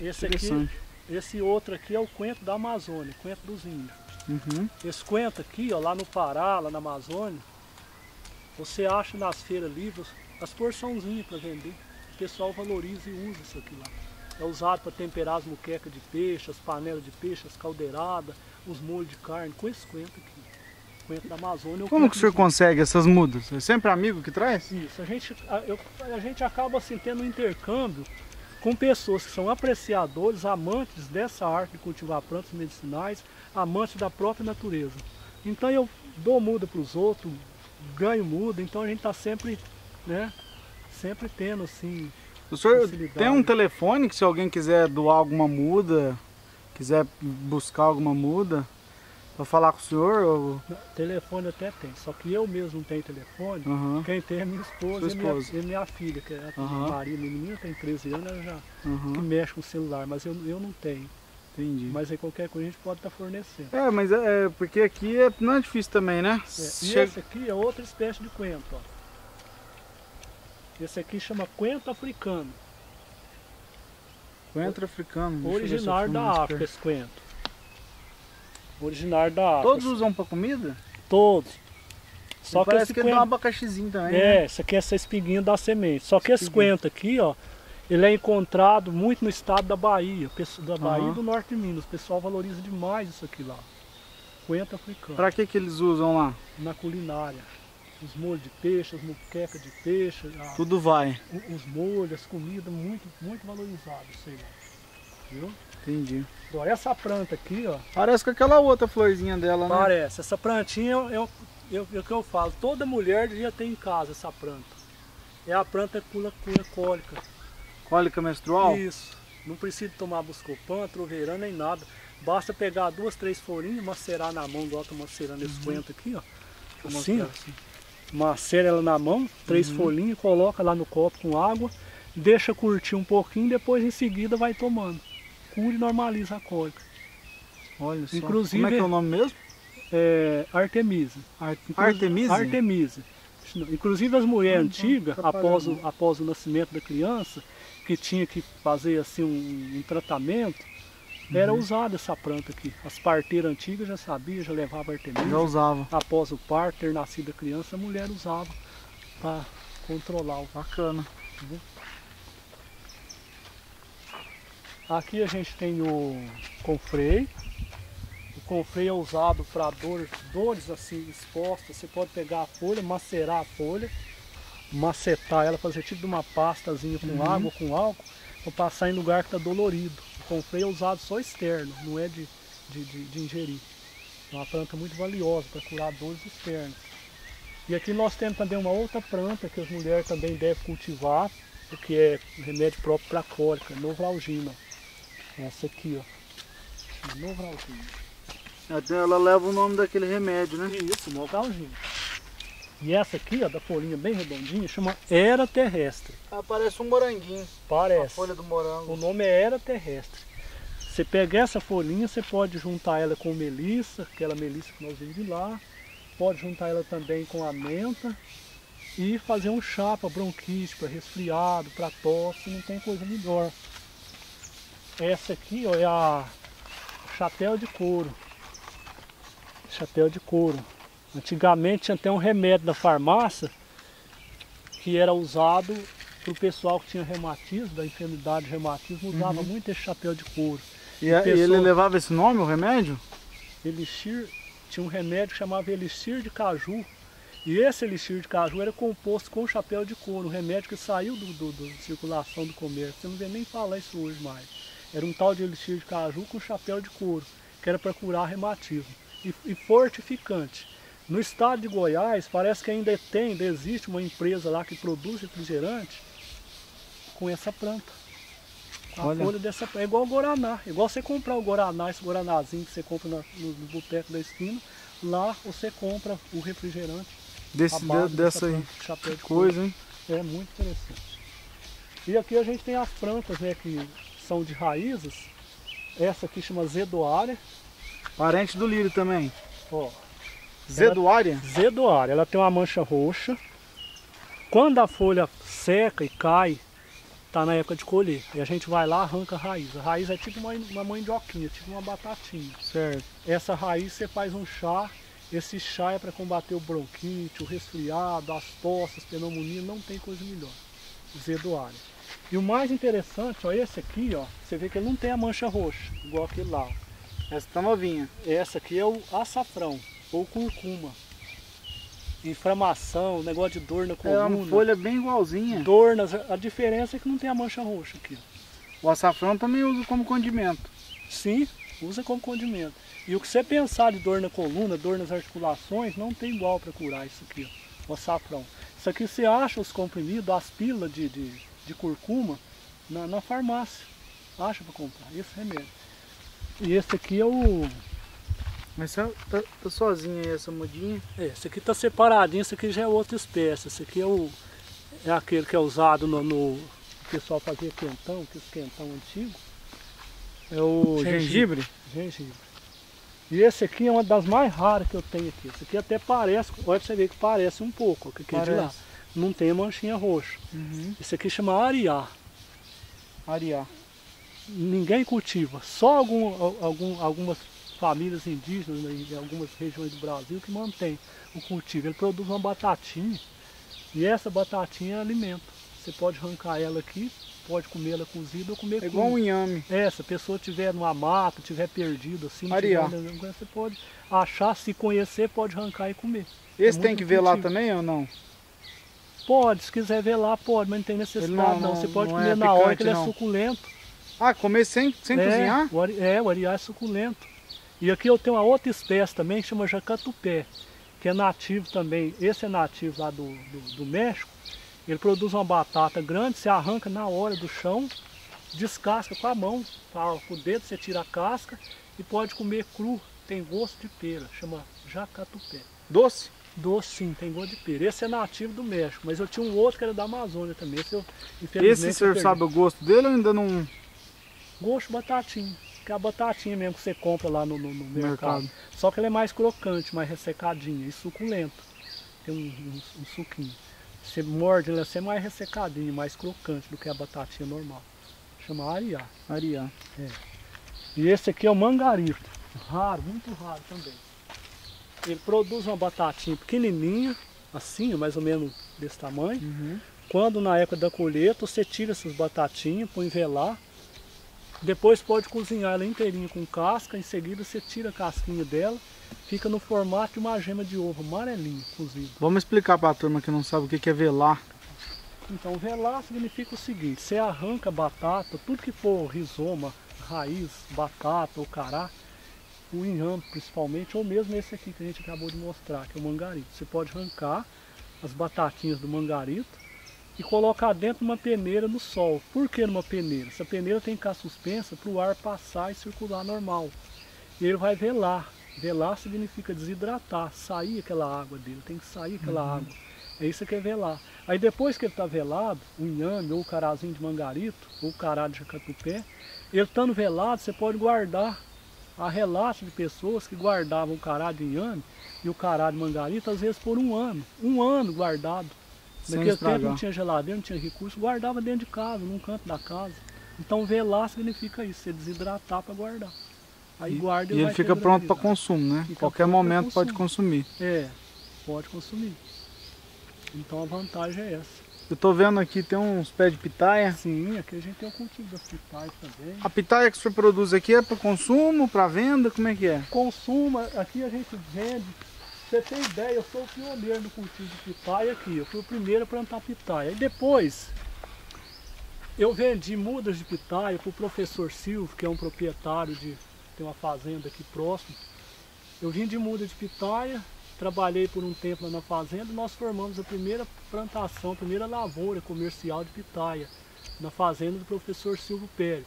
Esse aqui, esse outro aqui é o coentro da Amazônia, coentro dos índios. Uhum. Esse coentro aqui, ó, lá no Pará, lá na Amazônia, você acha nas feiras livres as porçãozinhas para vender. O pessoal valoriza e usa isso aqui lá. É usado para temperar as muquecas de peixe, as panelas de peixe, as caldeiradas, os molhos de carne, com esse coentro aqui. Coentro da Amazônia. Como que o senhor consegue essas mudas? É sempre amigo que traz? Isso, a gente, eu, a gente acaba assim tendo um intercâmbio com pessoas que são apreciadores, amantes dessa arte de cultivar plantas medicinais, amantes da própria natureza. Então eu dou muda para os outros, ganho muda, então a gente está sempre, né, sempre tendo assim. O senhor tem um telefone que se alguém quiser doar alguma muda, quiser buscar alguma muda, para falar com o senhor? Ou... Telefone até tem, só que eu mesmo não tenho telefone. Uhum. Quem tem é minha esposa, e minha, e minha, filha, que é a uhum. Maria, minha menina tem 13 anos, ela já uhum. que mexe com o celular, mas eu, eu não tenho. Entendi. Mas aí qualquer coisa a gente pode estar tá fornecendo. É, mas é, é, porque aqui é, não é difícil também, né? É. E Chega... esse aqui é outra espécie de coentro, ó. Esse aqui chama coentro africano. Coentro africano. Originário da África esse coentro. Originário da África. Todos usam para comida? Todos. Só que parece que coentro... dá um abacaxizinho também. É, né? esse aqui é essa espiguinha da semente. Só que esse coentro aqui, ó, ele é encontrado muito no estado da Bahia, da Bahia uhum. e do norte de Minas. O pessoal valoriza demais isso aqui lá. Coentro africano. Para que que eles usam lá? Na culinária. Os molhos de peixe, as muquecas de peixe. A, Tudo vai. Os molhos, as comidas, muito, muito valorizados isso aí. Viu? Entendi. Agora essa planta aqui, ó. Parece com aquela outra florzinha dela, né? Parece. Essa plantinha, eu, eu, eu, que eu falo, toda mulher devia ter em casa essa planta. É a planta que cura, cólica. Cólica menstrual? Isso. Não precisa tomar buscopan, troveirana nem nada. Basta pegar duas, três folhinhas, macerar na mão, igual tá macerando esse uhum. aqui, ó. Assim, ó. Assim. Macera ela na mão, três uhum. folhinhas, coloca lá no copo com água, deixa curtir um pouquinho, depois em seguida vai tomando. Cura e normaliza a cólica. Olha só. Inclusive, Como é que é o nome mesmo? É, Artemisa. Artemisa? Artemisa. Inclusive as mulheres antigas, após o, após o nascimento da criança, que tinha que fazer assim um, um tratamento, uhum. era usada essa planta aqui. As parteiras antigas já sabiam, já levava artemisia. Já usava. Após o parto, ter nascido a criança, a mulher usava para controlar o bacana. Uhum. Aqui a gente tem o confrei. O confrei é usado para dores, dores assim expostas. Você pode pegar a folha, macerar a folha macetar ela, fazer tipo de uma pastazinha com uhum. água, com álcool, para passar em lugar que está dolorido. O confrei é usado só externo, não é de, de, de, de ingerir. É uma planta muito valiosa para curar dores externas. E aqui nós temos também uma outra planta que as mulheres também devem cultivar, porque é remédio próprio para cólica, novralgina. Essa aqui, ó. Novralgina. Até ela leva o nome daquele remédio, né? Isso, novralgina. E essa aqui, ó, da folhinha bem redondinha, chama Era Terrestre. Ah, parece um moranguinho. Parece. A folha do morango. O nome é Era Terrestre. Você pega essa folhinha, você pode juntar ela com melissa, aquela melissa que nós vimos de lá. Pode juntar ela também com a menta e fazer um chá para bronquite, para resfriado, para tosse, não tem coisa melhor. Essa aqui ó, é a chapéu de couro. Chapéu de couro. Antigamente tinha até um remédio da farmácia que era usado para o pessoal que tinha reumatismo, da enfermidade de reumatismo, usava uhum. muito esse chapéu de couro. E, a- e pessoa- ele levava esse nome, o remédio? Elixir, tinha um remédio que chamava elixir de caju. E esse elixir de caju era composto com chapéu de couro, um remédio que saiu do, do- do- da circulação do comércio. Você não vê nem falar isso hoje mais. Era um tal de elixir de caju com chapéu de couro, que era para curar reumatismo. E, e fortificante. No estado de Goiás, parece que ainda tem, ainda existe uma empresa lá que produz refrigerante com essa planta. A Olha. folha dessa planta. É igual o Guaraná. Igual você comprar o Guaraná, esse Guaranazinho que você compra na- no, no boteco da esquina. Lá você compra o refrigerante. Desse, de- dessa aí. planta, de couro. Coisa, hein? É muito interessante. E aqui a gente tem as plantas né, que são de raízes. Essa aqui chama Zedoária. Parente do lírio também. Ó, Zeduária? Zedoária, ela tem uma mancha roxa. Quando a folha seca e cai, tá na época de colher. E a gente vai lá arranca a raiz. A raiz é tipo uma, uma mandioquinha, tipo uma batatinha. Certo. Essa raiz você faz um chá. Esse chá é para combater o bronquite, o resfriado, as tosses, pneumonia, não tem coisa melhor. Zedoária. E o mais interessante, ó, esse aqui, ó, você vê que ele não tem a mancha roxa, igual aquele lá. ó. Essa tá novinha. Essa aqui é o açafrão, ou curcuma. Inflamação, negócio de dor na É coluna. uma folha bem igualzinha. Dor nas... A diferença é que não tem a mancha roxa aqui. ó. O açafrão também usa como condimento. Sim, usa como condimento. E o que você pensar de dor na coluna, dor nas articulações, não tem igual para curar isso aqui, ó, o açafrão. Isso aqui você acha os comprimidos, as pílulas de, de, de curcuma na, na farmácia. Acha para comprar, esse remédio. E esse aqui é o. Mas tá, tá, tá sozinha essa mudinha. É, esse aqui está separadinho, esse aqui já é outra espécie. Esse aqui é o. É aquele que é usado no. no o pessoal fazia quentão, que esse quentão antigo. É o Gengibre? gengibre. E esse aqui é uma das mais raras que eu tenho aqui. Esse aqui até parece, olha pra você ver que parece um pouco, que aqui é de lá. Não tem manchinha roxa. Uhum. Esse aqui chama ariá. Ariá. Ninguém cultiva, só algum, al- algum, algumas famílias indígenas né, em algumas regiões do Brasil que mantém o cultivo. Ele produz uma batatinha e essa batatinha é alimento. Você pode arrancar ela aqui, pode comer ela cozida ou comer É igual um inhame. É, se a pessoa estiver numa mata, estiver perdida, assim, Ariá. tiver você pode achar, se conhecer, pode arrancar e comer. Esse É tem que ver lá também ou não? Pode, se quiser ver lá, pode, mas não tem necessidade Ele não. não- Você não- pode não comer é na hora que ele não. é suculento. Ah, comer sem, sem é, cozinhar? O ari, é, o ariá é suculento. E aqui eu tenho uma outra espécie também que chama jacatupé, que é nativo também. Esse é nativo lá do, do, do México. Ele produz uma batata grande, você arranca na hora do chão, descasca com a mão, tá? com o dedo você tira a casca e pode comer cru. Tem gosto de pera, chama jacatupé. Doce? Doce sim, tem gosto de pera. Esse é nativo do México, mas eu tinha um outro que era da Amazônia também. Esse, eu, Esse o senhor sabe o gosto dele ou ainda não Gosto batatinha. Que é a batatinha mesmo que você compra lá no, no- no mercado. mercado? Só que ela é mais crocante, mais ressecadinha e suculento. Tem um, um- um suquinho. Você morde, ela é sempre mais ressecadinha, mais crocante do que a batatinha normal. Chama ariá. Ariá. E esse aqui é o mangarito. Raro, muito raro também. Ele produz uma batatinha pequenininha, assim, mais ou menos desse tamanho. Uhum. Quando na época da colheita, você tira essas batatinhas, põe velar. Depois pode cozinhar ela inteirinha com casca, em seguida você tira a casquinha dela, fica no formato de uma gema de ovo amarelinho cozido. Vamos explicar pra turma que não sabe o que que é velar. Então velar significa o seguinte, você arranca batata, tudo que for rizoma, raiz, batata ou cará, o inhame principalmente, ou mesmo esse aqui que a gente acabou de mostrar, que é o mangarito. Você pode arrancar as batatinhas do mangarito e colocar dentro de uma peneira no sol. Por que numa peneira? Essa peneira tem que ficar suspensa para o ar passar e circular normal. E ele vai velar. Velar significa desidratar, sair aquela água dele, tem que sair aquela Uhum. água. É isso que é velar. Aí depois que ele está velado, o inhame ou o carazinho de mangarito, ou o cará de jacatupé, ele estando velado, você pode guardar. Há relatos de pessoas que guardavam o cará de inhame e o cará de mangarito, às vezes por um ano. Um ano guardado. Sem Naquele tempo não tinha geladeira, não tinha recurso, guardava dentro de casa, num canto da casa. Então velar significa isso, você desidratar para guardar. Aí E- guarda E ele vai fica pronto para consumo, né? Fica Qualquer momento pode consumo. consumir. É, pode consumir. Então a vantagem é essa. Eu tô vendo aqui, tem uns pés de pitaia. Sim, aqui a gente tem o cultivo da pitaia também. A pitaia que o senhor produz aqui é para consumo, para venda? Como é que é? Consumo, aqui a gente vende. Você tem ideia, eu sou o pioneiro do cultivo de pitaia aqui. Eu fui o primeiro a plantar pitaia. E depois, eu vendi mudas de pitaia para o professor Silvio, que é um proprietário de tem uma fazenda aqui próximo. Eu vim de muda de pitaia, trabalhei por um tempo na fazenda, nós formamos a primeira plantação, a primeira lavoura comercial de pitaia na fazenda do professor Silvio Pérez.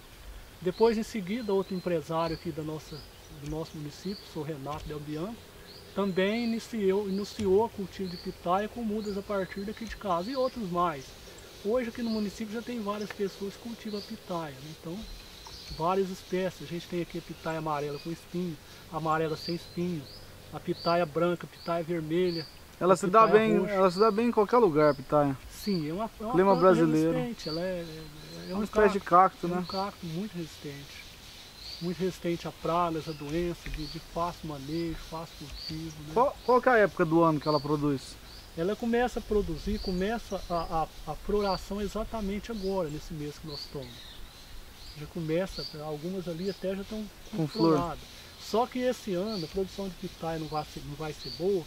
Depois, em seguida, outro empresário aqui da nossa, do nosso município, o Renato Del Bianco, também iniciou, iniciou o cultivo de pitaia com mudas a partir daqui de casa e outros mais. Hoje aqui no município já tem várias pessoas que cultivam pitaia, né? então várias espécies. A gente tem aqui a pitaia amarela com espinho, amarela sem espinho, a pitaia branca, a pitaia vermelha. Ela se dá bem, roxa. ela se dá bem em qualquer lugar, pitaia. Sim, é uma, é uma clima brasileiro. resistente, ela é, é, é uma espécie de cacto, é né? um cacto muito resistente. Muito resistente a pragas, a doenças, de, de fácil manejo, fácil cultivo. Né? Qual, qual é a época do ano que ela produz? Ela começa a produzir, começa a, a, a floração exatamente agora, nesse mês que nós estamos. Já começa, algumas ali até já estão com flor. Só que esse ano a produção de pitaia não vai, ser, não vai ser boa,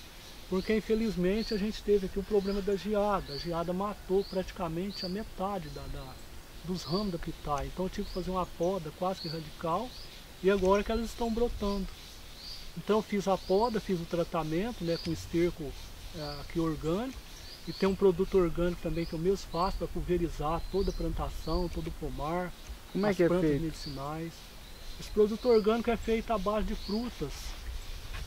porque infelizmente a gente teve aqui o problema da geada. A geada matou praticamente a metade da, da, dos ramos da pitaia. Então eu tive que fazer uma poda quase que radical e agora que elas estão brotando. Então eu fiz a poda, fiz o tratamento né, com esterco é, aqui orgânico e tem um produto orgânico também que eu mesmo faço para pulverizar toda a plantação, todo o pomar, Como é as é plantas medicinais. Esse produto orgânico é feito à base de frutas.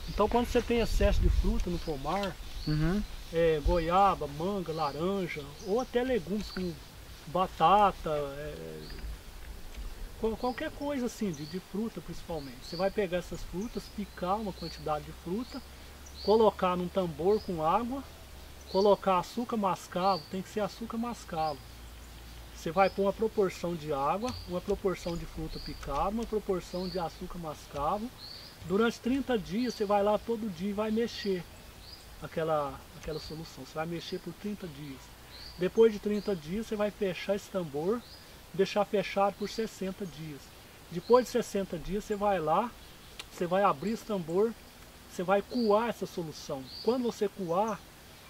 Então quando você tem excesso de fruta no pomar, Uhum. é, goiaba, manga, laranja, ou até legumes como batata, é, qual- qualquer coisa assim, de, de fruta principalmente. Você vai pegar essas frutas, picar uma quantidade de fruta, colocar num tambor com água, colocar açúcar mascavo, tem que ser açúcar mascavo. Você vai pôr uma proporção de água, uma proporção de fruta picada, uma proporção de açúcar mascavo. Durante 30 dias você vai lá todo dia e vai mexer aquela, aquela solução. Você vai mexer por 30 dias. Depois de 30 dias você vai fechar esse tambor, deixar fechado por 60 dias. Depois de 60 dias você vai lá, você vai abrir esse tambor, você vai coar essa solução. Quando você coar,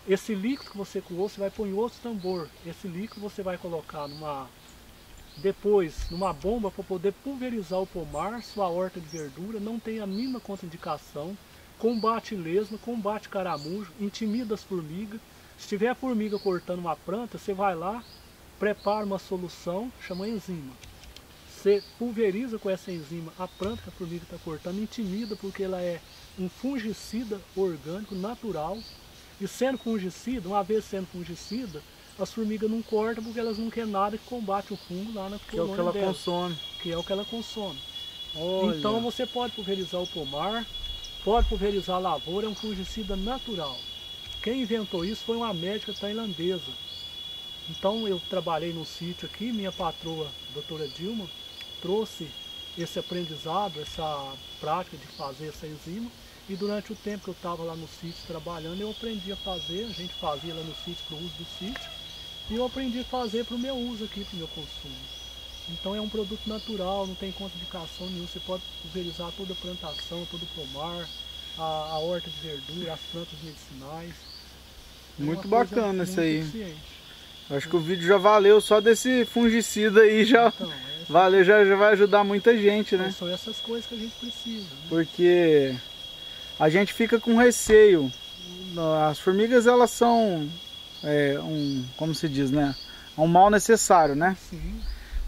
esse líquido que você coou, você vai pôr em outro tambor. Esse líquido você vai colocar numa depois numa bomba para poder pulverizar o pomar, sua horta de verdura, não tem a mínima contraindicação, combate lesma, combate caramujo, intimida as formigas. Se tiver formiga cortando uma planta, você vai lá, prepara uma solução, chama enzima. Você pulveriza com essa enzima a planta que a formiga está cortando, intimida porque ela é um fungicida orgânico natural. E sendo fungicida, uma vez sendo fungicida, as formigas não cortam porque elas não querem nada que combate o fungo lá na Que é o que colônia ela delas, consome. que é o que ela consome. Olha. Então você pode pulverizar o pomar, pode pulverizar a lavoura, é um fungicida natural. Quem inventou isso foi uma médica tailandesa. Então eu trabalhei no sítio aqui, minha patroa, doutora Dilma, trouxe esse aprendizado, essa prática de fazer essa enzima. E durante o tempo que eu estava lá no sítio trabalhando, eu aprendi a fazer, a gente fazia lá no sítio para o uso do sítio, e eu aprendi a fazer para o meu uso aqui, para o meu consumo. Então é um produto natural, não tem contraindicação nenhuma, você pode pulverizar toda a plantação, todo o pomar, a, a horta de verdura, as plantas medicinais. É Muito bacana isso aí. eficiente. Acho que o vídeo já valeu só desse fungicida aí, já Então, essa- valeu, já, já vai ajudar muita gente, né? são essas coisas que a gente precisa. né? Porque a gente fica com receio. As formigas elas são é, um, como se diz, né? Um mal necessário, né? Sim,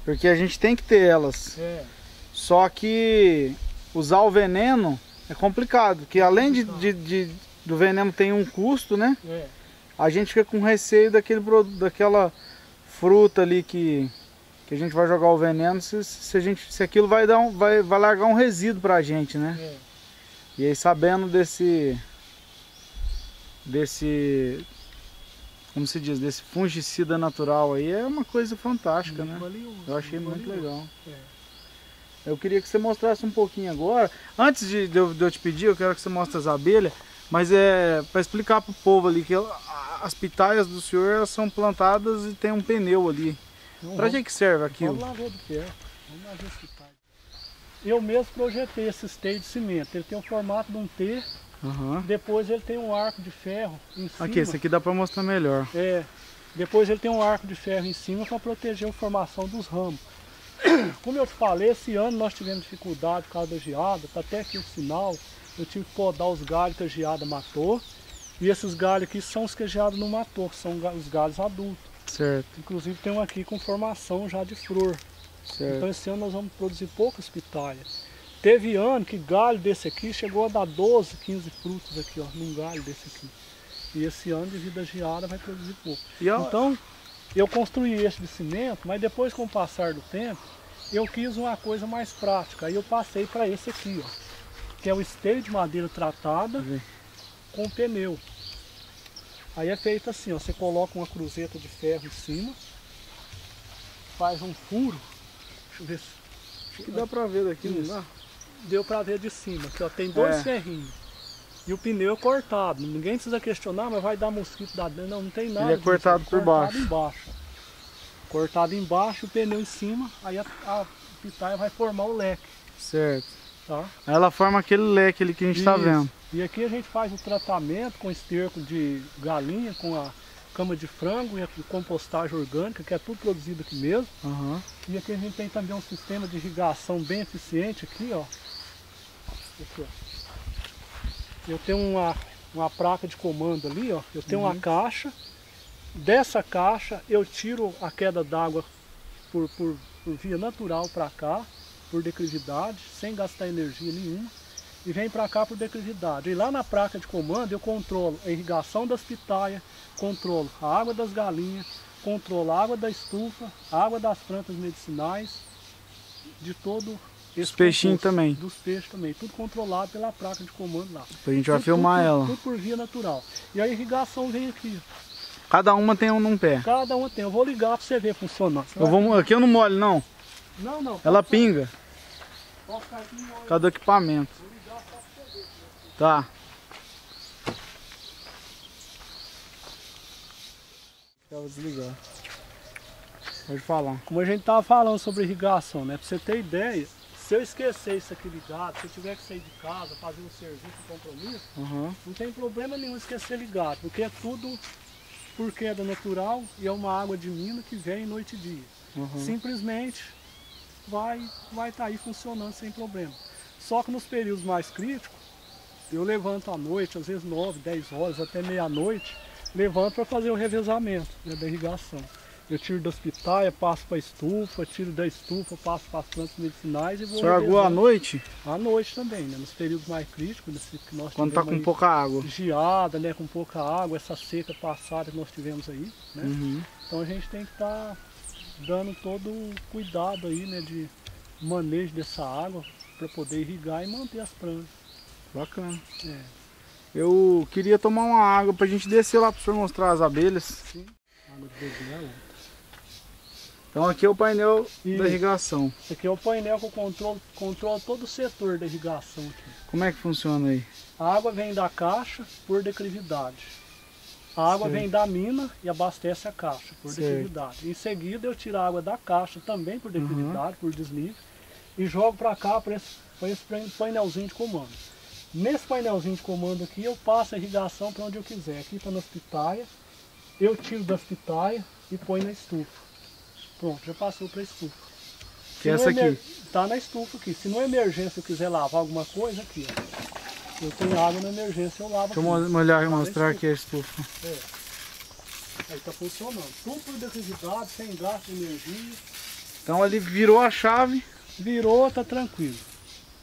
Porque a gente tem que ter elas. é. Só que usar o veneno é complicado, que além de, de- de- do veneno tem um custo, né? É, A gente fica com receio daquele daquela fruta ali que, que a gente vai jogar o veneno, se, se, a gente, se aquilo vai, dar um, vai, vai largar um resíduo pra gente, né? é. E aí sabendo desse desse como se diz, desse fungicida natural aí é uma coisa fantástica, Muito né? valioso, Eu achei muito valioso. legal. É. Eu queria que você mostrasse um pouquinho agora. Antes de, de eu, de eu te pedir, eu quero que você mostre as abelhas, mas é para explicar pro povo ali que as pitaias do senhor são plantadas e tem um pneu ali. Pra que que serve aquilo? Vamos lá ver do perto. Vamos lá ver. Eu mesmo projetei esse esteio de cimento. Ele tem o formato de um T, Aham. depois ele tem um arco de ferro em cima. Aqui, esse aqui dá pra mostrar melhor. É. Depois ele tem um arco de ferro em cima para proteger a formação dos ramos. *clears throat* Como eu te falei, esse ano nós tivemos dificuldade por causa da geada, tá até aqui o sinal. Eu tive que podar os galhos que a geada matou. E esses galhos aqui são os que a geada não matou, são os galhos adultos. Certo, Inclusive tem um aqui com formação já de flor. Certo. Então esse ano nós vamos produzir poucas pitaias. Teve ano que galho desse aqui chegou a dar 12, 15 frutos aqui, ó, num galho desse aqui. E esse ano, devido à geada, vai produzir pouco. Então, eu construí esse de cimento, mas depois com o passar do tempo, eu quis uma coisa mais prática. Aí eu passei para esse aqui, ó, que é o esteio de madeira tratada Vê. com pneu. Aí é feito assim, ó, você coloca uma cruzeta de ferro em cima, faz um furo, deixa eu ver se acho que dá pra ver daqui, não Isso. dá? deu pra ver de cima, aqui ó, tem dois É. ferrinhos. E o pneu é cortado. Ninguém precisa questionar, mas vai dar mosquito da dentro. Não, não tem nada. é disso, cortado por cortado baixo. embaixo. Cortado embaixo, o pneu em cima, aí a, a pitaia vai formar o leque, Certo. tá? Aí ela forma aquele leque ali que a gente tá Isso. vendo. E aqui a gente faz o tratamento com esterco de galinha, com a cama de frango e a compostagem orgânica, que é tudo produzido aqui mesmo. Aham. E aqui a gente tem também um sistema de irrigação bem eficiente aqui, ó. Aqui, ó. Eu tenho uma, uma placa de comando ali, ó. Eu tenho uma caixa. Dessa caixa eu tiro a queda d'água por, por, por via natural para cá, por declividade, sem gastar energia nenhuma. E vem para cá por declividade. E lá na placa de comando eu controlo a irrigação das pitaias, controlo a água das galinhas, controlo a água da estufa, a água das plantas medicinais, de todo esse Os peixinhos também. Dos peixes também, tudo controlado pela placa de comando lá. A gente vai Tudo- filmar tudo, ela. Tudo por via natural. E a irrigação vem aqui. Cada uma tem um num pé. Cada uma tem. Eu vou ligar para você ver funcionando. Você Eu vai- vou, aqui eu não molho não. Não, não. Ela pinga. Cada equipamento. Tá. Eu vou desligar. Pode falar. Como a gente tava falando sobre irrigação, né? Pra você ter ideia, se eu esquecer isso aqui ligado, se eu tiver que sair de casa, fazer um serviço, um compromisso, Aham. não tem problema nenhum esquecer ligado, porque é tudo por queda natural e é uma água de mina que vem noite e dia. aham. Simplesmente vai vai estar aí funcionando sem problema. Só que nos períodos mais críticos, eu levanto à noite, às vezes 9, 10 horas, até meia-noite, levanto para fazer o revezamento né, da irrigação. Eu tiro das pitaias, passo para a estufa, tiro da estufa, passo para as plantas medicinais e vou senhor aguou à noite? À noite também, né? Nos períodos mais críticos, que nós Quando tá com pouca água. geada, né? Com pouca água, essa seca passada que nós tivemos aí, né? Uhum. Então a gente tem que estar dando todo o cuidado aí, né? De manejo dessa água para poder irrigar e manter as plantas. Bacana. É. Eu queria tomar uma água pra gente descer lá pro senhor mostrar as abelhas. Água de é outra. Então aqui é o painel Isso. da irrigação. Esse aqui é o painel que eu controlo, controlo todo o setor da irrigação aqui. Como é que funciona aí? A água vem da caixa por declividade. A água vem da mina e abastece a caixa por declividade. Em seguida eu tiro a água da caixa também por declividade, por desnível, e jogo para cá para esse, pra esse painelzinho de comando. Nesse painelzinho de comando aqui eu passo a irrigação para onde eu quiser. Aqui está nas pitaias, eu tiro das pitaias e põe na estufa. Pronto, já passou para a estufa. Que é essa aqui. Tá na estufa aqui. Se numa emergência eu quiser lavar alguma coisa, aqui, ó. Eu tenho água na emergência, eu lavo Deixa eu aqui. mo- olhar e Tá mostrar aqui a estufa. Aí tá funcionando. Tudo por declividade, sem gasto de energia. Então ali virou a chave. Virou, tá tranquilo.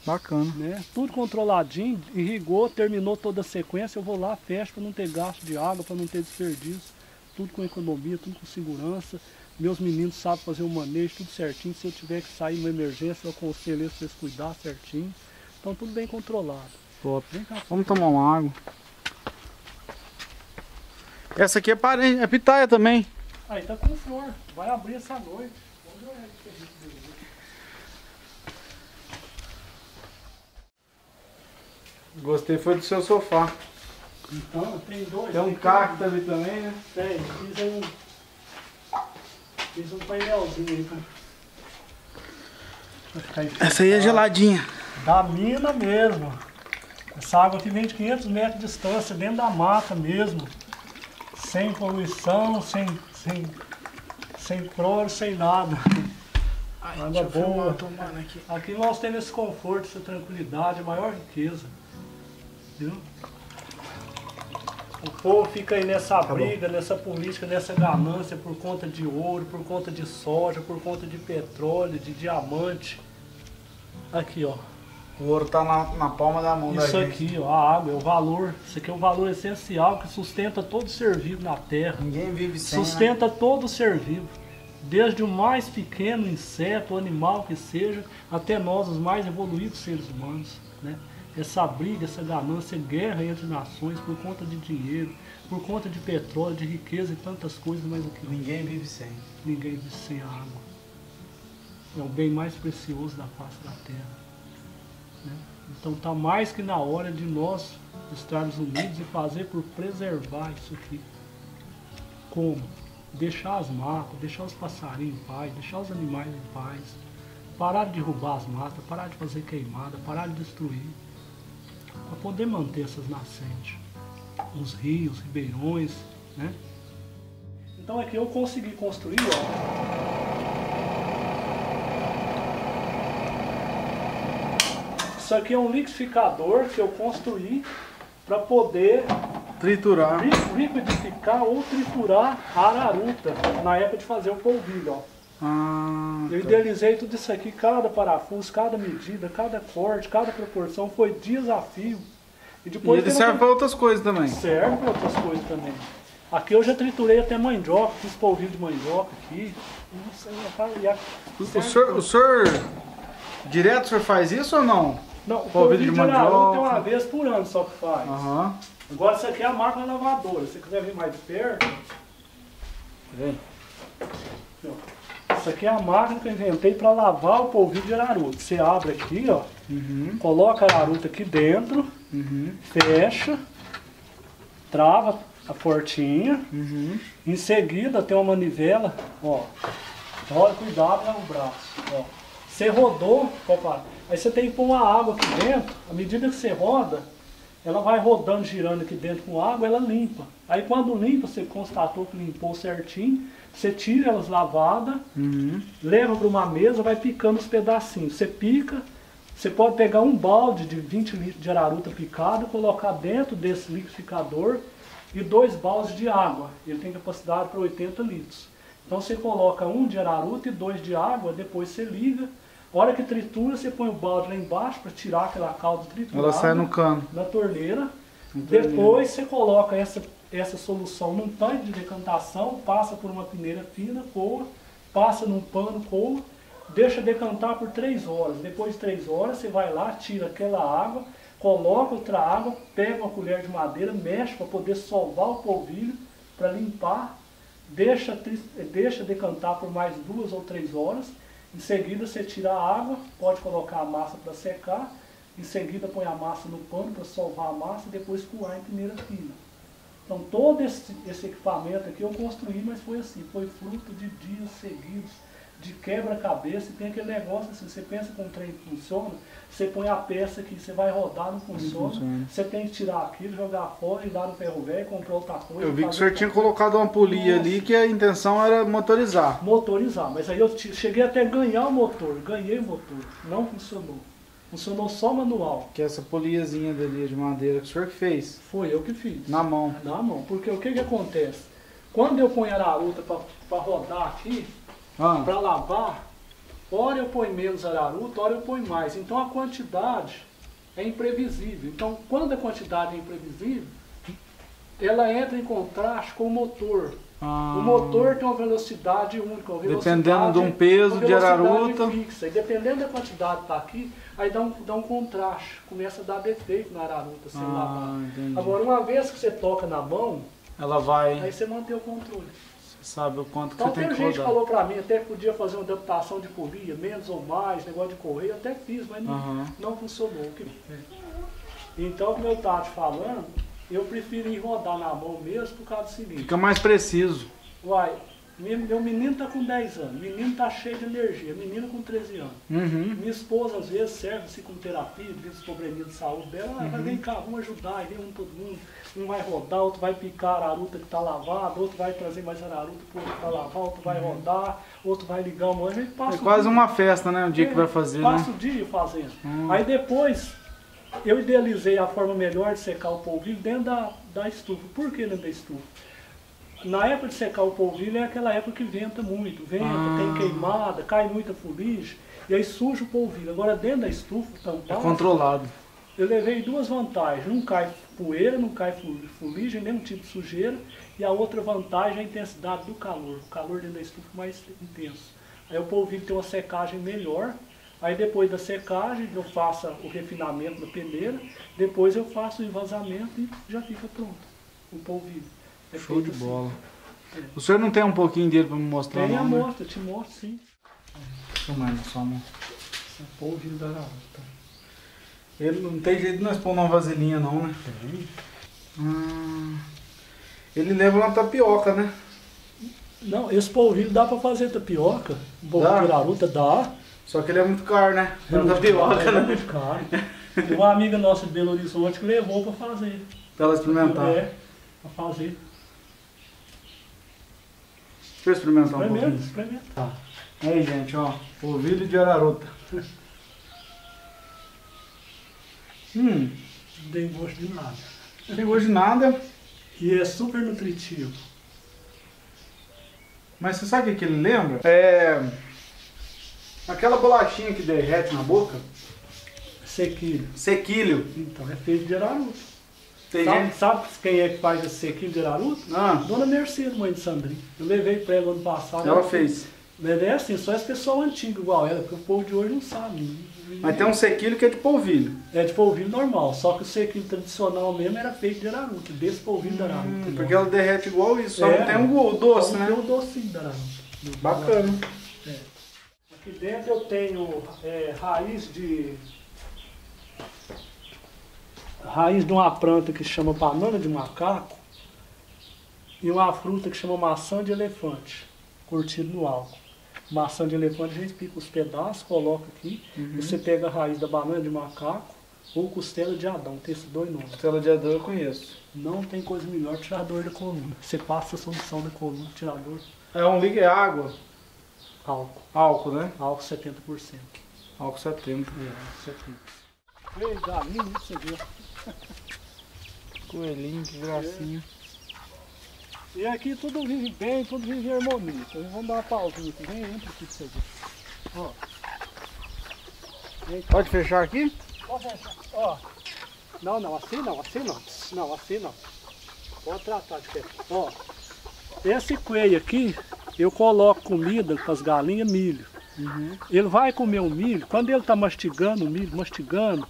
Bacana. Né? Tudo controladinho, irrigou, terminou toda a sequência, eu vou lá, fecho para não ter gasto de água, para não ter desperdício. Tudo com economia, tudo com segurança. Meus meninos sabem fazer o manejo, tudo certinho. Se eu tiver que sair numa emergência, eu aconselho eles para cuidar certinho. Então tudo bem controlado. Top. Cá, Vamos tomar uma água. Essa aqui é parente, é pitaia também. Aí tá com flor, vai abrir essa noite. Vamos ver o que a gente deu. Gostei foi do seu sofá. Então, tem dois. Tem um cacto ali também, né? Tem, fiz um. Fiz um painelzinho aí pra. Essa aí é geladinha. Da mina mesmo. Essa água aqui vem de 500 metros de distância, dentro da mata mesmo. Sem poluição, sem, sem, sem cloro, sem nada. Ai, Água filmar boa. tomando aqui. Aqui nós temos esse conforto, essa tranquilidade, a maior riqueza. O povo fica aí nessa Tá briga, nessa política, nessa ganância por conta de ouro, por conta de soja, por conta de petróleo, de diamante. Aqui, ó. O ouro tá na, na palma da mão da Isso gente. aqui, ó, a água é o valor. Isso aqui é o valor essencial que sustenta todo ser vivo na Terra. Ninguém vive sem, né? Sustenta todo ser vivo. Desde o mais pequeno inseto, animal que seja, até nós, os mais evoluídos seres humanos. Né? Essa briga, essa ganância, guerra entre nações por conta de dinheiro, por conta de petróleo, de riqueza e tantas coisas, mas o que Ninguém vive sem. ninguém vive sem a água. É o bem mais precioso da face da terra. né? Então está mais que na hora de nós estarmos unidos e fazer por preservar isso aqui. Como? Deixar as matas, deixar os passarinhos em paz, deixar os animais em paz. Parar de derrubar as matas, parar de fazer queimada, parar de destruir. Para poder manter essas nascentes. Os rios, ribeirões, né? Então aqui eu consegui construir, ó. Isso aqui é um liquidificador que eu construí para poder Triturar. li- liquidificar ou triturar a araruta na época de fazer o polvilho, ó. Ah, Eu tá. idealizei tudo isso aqui, cada parafuso, cada medida, cada corte, cada proporção, foi desafio. E E depois ele que eu- serve para outras coisas também. Serve para outras coisas também. Aqui eu já triturei até mandioca, fiz polvilho de mandioca aqui. Aí, rapaz, e a- O, senhor, o senhor. Direto o senhor faz isso ou não? Não, o polvilho de mandioca. uma vez por ano só que faz. Agora isso aqui é a máquina lavadora. Se você quiser vir mais de perto, Vem. Isso aqui é a máquina que eu inventei para lavar o polvilho de araruta. Você abre aqui, ó, Uhum. coloca a araruta aqui dentro, Uhum. fecha, trava a portinha. Uhum. Em seguida tem uma manivela, ó. Olha, cuidado lá no braço, ó. Você rodou, aí você tem que pôr uma água aqui dentro. À medida que você roda, ela vai rodando, girando aqui dentro com água, ela limpa. Aí quando limpa, você constatou que limpou certinho, você tira elas lavadas, Uhum. leva para uma mesa, vai picando os pedacinhos. Você pica, você pode pegar um balde de 20 litros de araruta picado, colocar dentro desse liquidificador e dois baldes de água. Ele tem capacidade para 80 litros. Então você coloca um de araruta e dois de água, depois você liga. A hora que tritura, você põe o balde lá embaixo para tirar aquela calda triturada Ela sai no cano. na torneira. Torneira. Depois você coloca essa, essa solução num tanque de decantação, passa por uma peneira fina, coa, passa num pano, coa, deixa decantar por 3 horas. Depois de 3 horas você vai lá, tira aquela água, coloca outra água, pega uma colher de madeira, mexe para poder solvar o polvilho, para limpar, deixa, deixa decantar por mais duas ou três horas. Em seguida você tira a água, pode colocar a massa para secar. Em seguida põe a massa no pano para solvar a massa e depois coar em peneira fina. Então todo esse, esse equipamento aqui eu construí, mas foi assim, foi fruto de dias seguidos, de quebra-cabeça, e tem aquele negócio assim, você pensa que um trem funciona, você põe a peça aqui, você vai rodar, não funciona, funciona. você tem que tirar aquilo, jogar fora, ir lá no ferro velho, comprar outra coisa. Eu vi que o senhor tinha coisa. colocado uma polia ali que a intenção era motorizar. motorizar. Mas aí eu cheguei até a ganhar o motor, ganhei o motor, não funcionou. Funcionou só manual. Que é essa poliazinha dali de madeira que o senhor que fez. Foi eu que fiz. Na mão. Na mão. Porque o que que acontece? Quando eu ponho a araruta para rodar aqui, Ah, para lavar, hora eu ponho menos araruta, hora eu ponho mais. Então a quantidade é imprevisível. Então quando a quantidade é imprevisível, ela entra em contraste com o motor. ah, O motor tem uma velocidade única, uma velocidade, Dependendo de um peso de araruta. fixa. E dependendo da quantidade que está aqui, aí dá um, dá um contraste, começa a dar defeito na araruta sem lavar. Ah, entendi. Agora, uma vez que você toca na mão, Ela vai, aí você mantém o controle. Sabe o quanto que Então você tem tem que gente que rodar. falou pra mim até que podia fazer uma adaptação de polia, menos ou mais, negócio de correio, até fiz, mas não, Aham. não funcionou. Então, como eu estava te falando, eu prefiro enrodar na mão mesmo por causa do seguinte. Fica mais preciso. Uai, meu, menino tá com 10 anos, menino tá cheio de energia, menino com 13 anos. Uhum. Minha esposa às vezes serve-se com terapia, devido aos probleminhas de saúde dela, ela vai vem cá, vamos ajudar, e vem um todo mundo. Um vai rodar, outro vai picar a araruta que está lavada, outro vai trazer mais araruta para outro tá lavar, outro vai rodar, outro vai ligar uma. A gente passa É quase dia- uma festa, né? O dia é, que vai fazer, Passa né? o dia fazendo. Hum. Aí depois eu idealizei a forma melhor de secar o polvilho dentro da, da estufa. Por que dentro da estufa? Na época de secar o polvilho é aquela época que venta muito, venta, Ah. tem queimada, cai muita fuligem, e aí suja o polvilho. Agora dentro da estufa, É tampado, controlado. eu levei duas vantagens. Não cai poeira, não cai fu- fuligem, nenhum tipo de sujeira. E a outra vantagem é a intensidade do calor. O calor dentro da estufa é mais intenso. Aí o polvilho tem uma secagem melhor. Aí depois da secagem eu faço o refinamento na peneira. Depois eu faço o envasamento e já fica pronto. O polvilho. É Show de feito assim. bola. O senhor não tem um pouquinho dele pra me mostrar, Tem a né? mostra, eu te mostro sim. Deixa eu mais na sua mão. O polvilho da garota. Ele não tem jeito de nós pôr uma vasilhinha, não, né? Tem. Hum, ele leva uma tapioca, né? Não, esse polvilho dá pra fazer tapioca. Um pouco Dá? de garuta dá. Só que ele é muito caro, né? É Pra muito tapioca, caro, é né? muito caro. Tem uma amiga nossa de Belo Horizonte que levou para fazer. Pra ela experimentar. É, para fazer. Deixa eu experimentar um Experimenta, pouquinho. experimenta. Aí, gente, ó. Polvilho de araruta. *laughs* Hum, Não tem gosto de nada. não tem gosto de nada. E é super nutritivo. Mas você sabe o que ele lembra? É... Aquela bolachinha que derrete na boca. Sequilho. Sequilho. Então, é feito de araruta. Tem Sabe, gente... sabe quem é que faz esse sequilho de araruta? Ah, Dona Mercedes, mãe de Sandrinho. Eu levei para ela ano passado. ela fez. É assim, só as pessoas antigas igual ela, porque o povo de hoje não sabe. Mas tem um sequilho que é de polvilho. É de polvilho normal, só que o sequilho tradicional mesmo era feito de araruta, desse polvilho da araruta. Hum, porque ela derrete igual isso. Só É. não tem um doce, né? Tem o docinho da araruta. Bacana. Aqui dentro eu tenho é, raiz de. Raiz de uma planta que chama banana de macaco e uma fruta que chama maçã de elefante, curtido no álcool. Maçã de elefante a gente pica os pedaços, coloca aqui, você pega a raiz da banana de macaco ou costela de Adão, tem esses dois nomes. Costela de Adão eu conheço. Não tem coisa melhor tirar dor da coluna. Você passa a solução da coluna, tirar dor, É um líquido, é água. álcool, Álcool, né? álcool 70%. Álcool 70. É, 70. Ei, galinha, isso você viu. Coelhinho, que gracinha. E aqui tudo vive bem, tudo vive em harmonia. Então vamos dar uma pausinha aqui. Vem, entra aqui pra você ver. Ó. Pode fechar aqui? Ó, fechar. Ó. Não, não, assim não, assim não. Não, assim não. Pode tratar de fechar. Ó. Esse coelho aqui, eu coloco comida para as galinhas, milho. Ele vai comer o milho, quando ele está mastigando o milho, mastigando,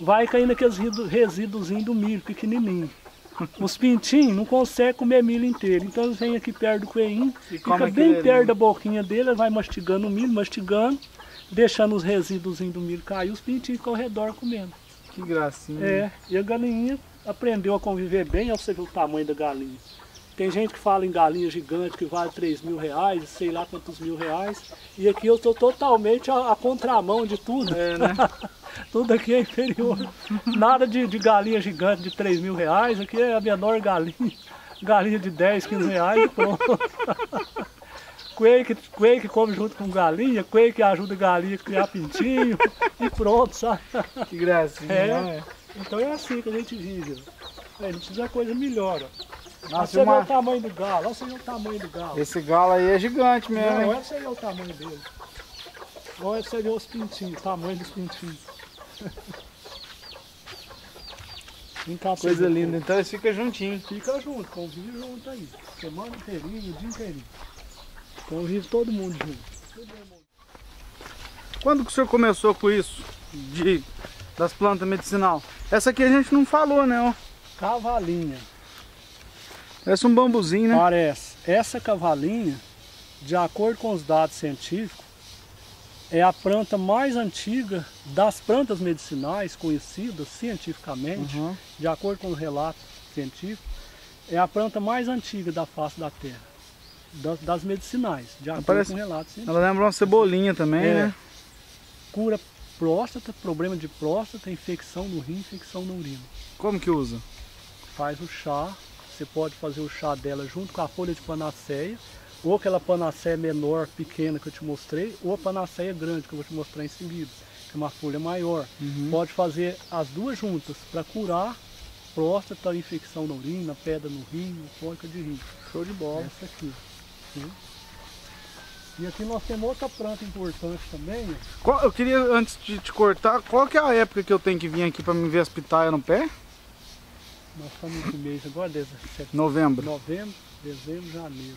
vai caindo aqueles resíduos do milho pequenininho. Os pintinhos não conseguem comer milho inteiro, então eles vêm aqui perto do coelhinho, fica bem perto da boquinha dele, ele vai mastigando o milho, mastigando, deixando os resíduos do milho cair, os pintinhos ficam ao redor comendo. Que gracinha. É, e a galinha aprendeu a conviver bem, olha você ver o tamanho da galinha. Tem gente que fala em galinha gigante que vale 3 mil reais, sei lá quantos mil reais. E aqui eu estou totalmente a, a contramão de tudo. É, né? *laughs* tudo aqui é inferior. Nada de, de galinha gigante de 3 mil reais, aqui é a menor galinha. Galinha de 10, 15 reais e pronto. *laughs* Coelho que, come junto com galinha, que ajuda a galinha a criar pintinho e pronto, sabe? Que gracinha. É. não é? Então é assim que a gente vive. É, não precisa de coisa melhor. Ó. Nossa, você vê uma- o tamanho do galo, olha você vê o tamanho do galo. Esse galo aí é gigante mesmo, Não, hein? olha você vê o tamanho dele. Olha você vê os pintinhos, o tamanho dos pintinhos. *laughs* Coisa linda. Então eles ficam juntinhos. Fica junto, convive junto aí. Semana inteirinha, o dia inteirinho. Convive todo mundo junto. Quando que o senhor começou com isso? De, das plantas medicinal? Essa aqui a gente não falou, né? Cavalinha. Parece um bambuzinho, né? Parece. Essa cavalinha, de acordo com os dados científicos, é a planta mais antiga das plantas medicinais conhecidas cientificamente, Uhum. de acordo com os relatos científico, é a planta mais antiga da face da terra, das, das medicinais, de acordo Parece- com relatos científicos. Ela lembra uma cebolinha também, É. né? Cura próstata, problema de próstata, infecção no rim, infecção na urina. Como que usa? Faz o chá, você pode fazer o chá dela junto com a folha de panaceia, ou aquela panaceia menor, pequena que eu te mostrei, ou a panaceia grande que eu vou te mostrar em seguida, que é uma folha maior. Uhum. Pode fazer as duas juntas para curar próstata, infecção na urina, pedra no rim, cólica de rim. Show de bola. Essa aqui. Sim. E aqui nós temos outra planta importante também. Qual- eu queria, antes de te cortar, qual que é a época que eu tenho que vir aqui pra me ver as pitaias no pé? Nós estamos que mês agora? 17, Novembro. novembro, dezembro, janeiro.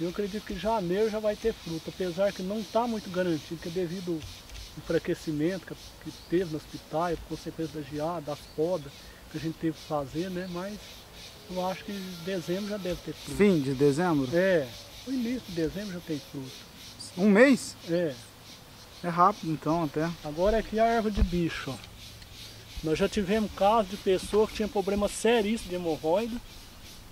Eu acredito que janeiro já vai ter fruta, apesar que não está muito garantido, que devido ao enfraquecimento que, que teve nas pitaias, por consequência da geada, das podas que a gente teve que fazer, né? Mas eu acho que dezembro já deve ter fruta. Fim de dezembro? É, no início de dezembro já tem fruta. Um mês? É, É rápido então até. agora aqui a erva de bicho, ó. Nós já tivemos casos de pessoa que tinha problema seríssimo de hemorroida,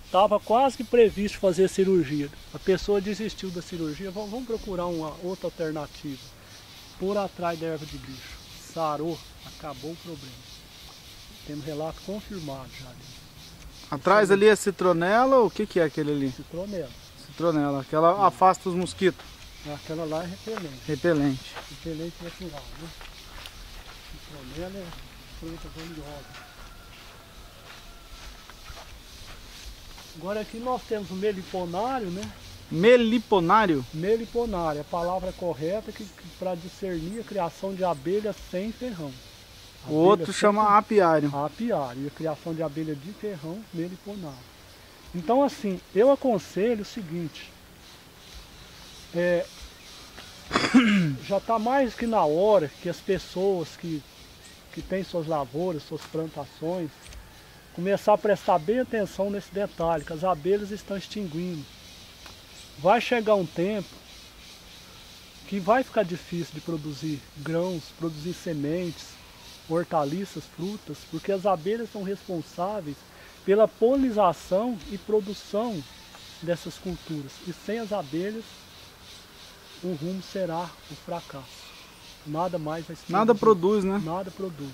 estava quase que previsto fazer cirurgia. A pessoa desistiu da cirurgia, vamos, procurar uma outra alternativa. Por atrás da erva de bicho. Sarou, acabou o problema. Temos relato confirmado já ali. Atrás ali é citronela, o que que é aquele ali? Citronela. Citronela, aquela afasta os mosquitos. Aquela lá é repelente. Repelente. Repelente natural, né? Citronela é valiosa. Agora aqui nós temos o meliponário, né? Meliponário? Meliponário, a palavra correta que, que para discernir a criação de abelhas sem ferrão. O outro chama apiário. apiário e a criação de abelha de ferrão meliponário. Então assim, eu aconselho o seguinte, é, *coughs* já está mais que na hora que as pessoas que, que têm suas lavouras, suas plantações, começar a prestar bem atenção nesse detalhe, que as abelhas estão extinguindo. Vai chegar um tempo que vai ficar difícil de produzir grãos, produzir sementes, hortaliças, frutas, porque as abelhas são responsáveis pela polinização e produção dessas culturas. E sem as abelhas, o rumo será o fracasso. Nada mais vai Nada produz, né? nada produz.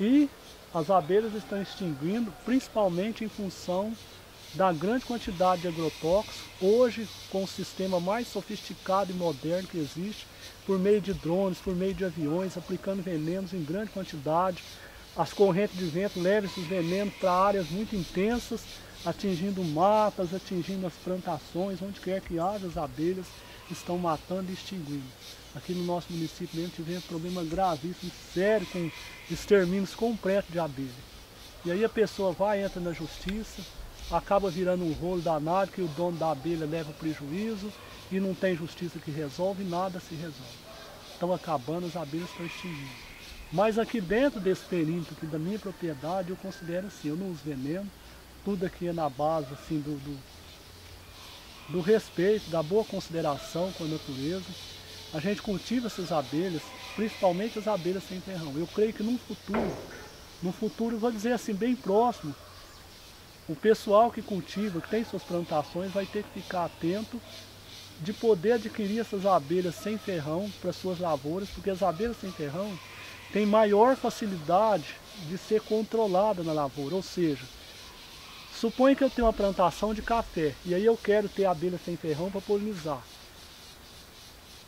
E as abelhas estão extinguindo, principalmente em função da grande quantidade de agrotóxicos, hoje com o sistema mais sofisticado e moderno que existe, por meio de drones, por meio de aviões, aplicando venenos em grande quantidade. As correntes de vento levam esses venenos para áreas muito intensas, atingindo matas, atingindo as plantações, onde quer que haja as abelhas, estão matando e extinguindo. Aqui no nosso município mesmo tivemos um problema gravíssimo, sério, com extermínios completos de abelha. E aí a pessoa vai, entra na justiça, acaba virando um rolo danado que o dono da abelha leva prejuízo e não tem justiça que resolve, nada se resolve. Estão acabando, as abelhas estão extinguindo. Mas aqui dentro desse perímetro aqui da minha propriedade, eu considero assim, eu não uso veneno, tudo aqui é na base assim, do, do, do respeito, da boa consideração com a natureza. A gente cultiva essas abelhas, principalmente as abelhas sem ferrão. Eu creio que num futuro, no futuro, vou dizer assim, bem próximo, o pessoal que cultiva, que tem suas plantações, vai ter que ficar atento de poder adquirir essas abelhas sem ferrão para suas lavouras, porque as abelhas sem ferrão têm maior facilidade de ser controlada na lavoura, ou seja, suponha que eu tenho uma plantação de café e aí eu quero ter abelha sem ferrão para polinizar.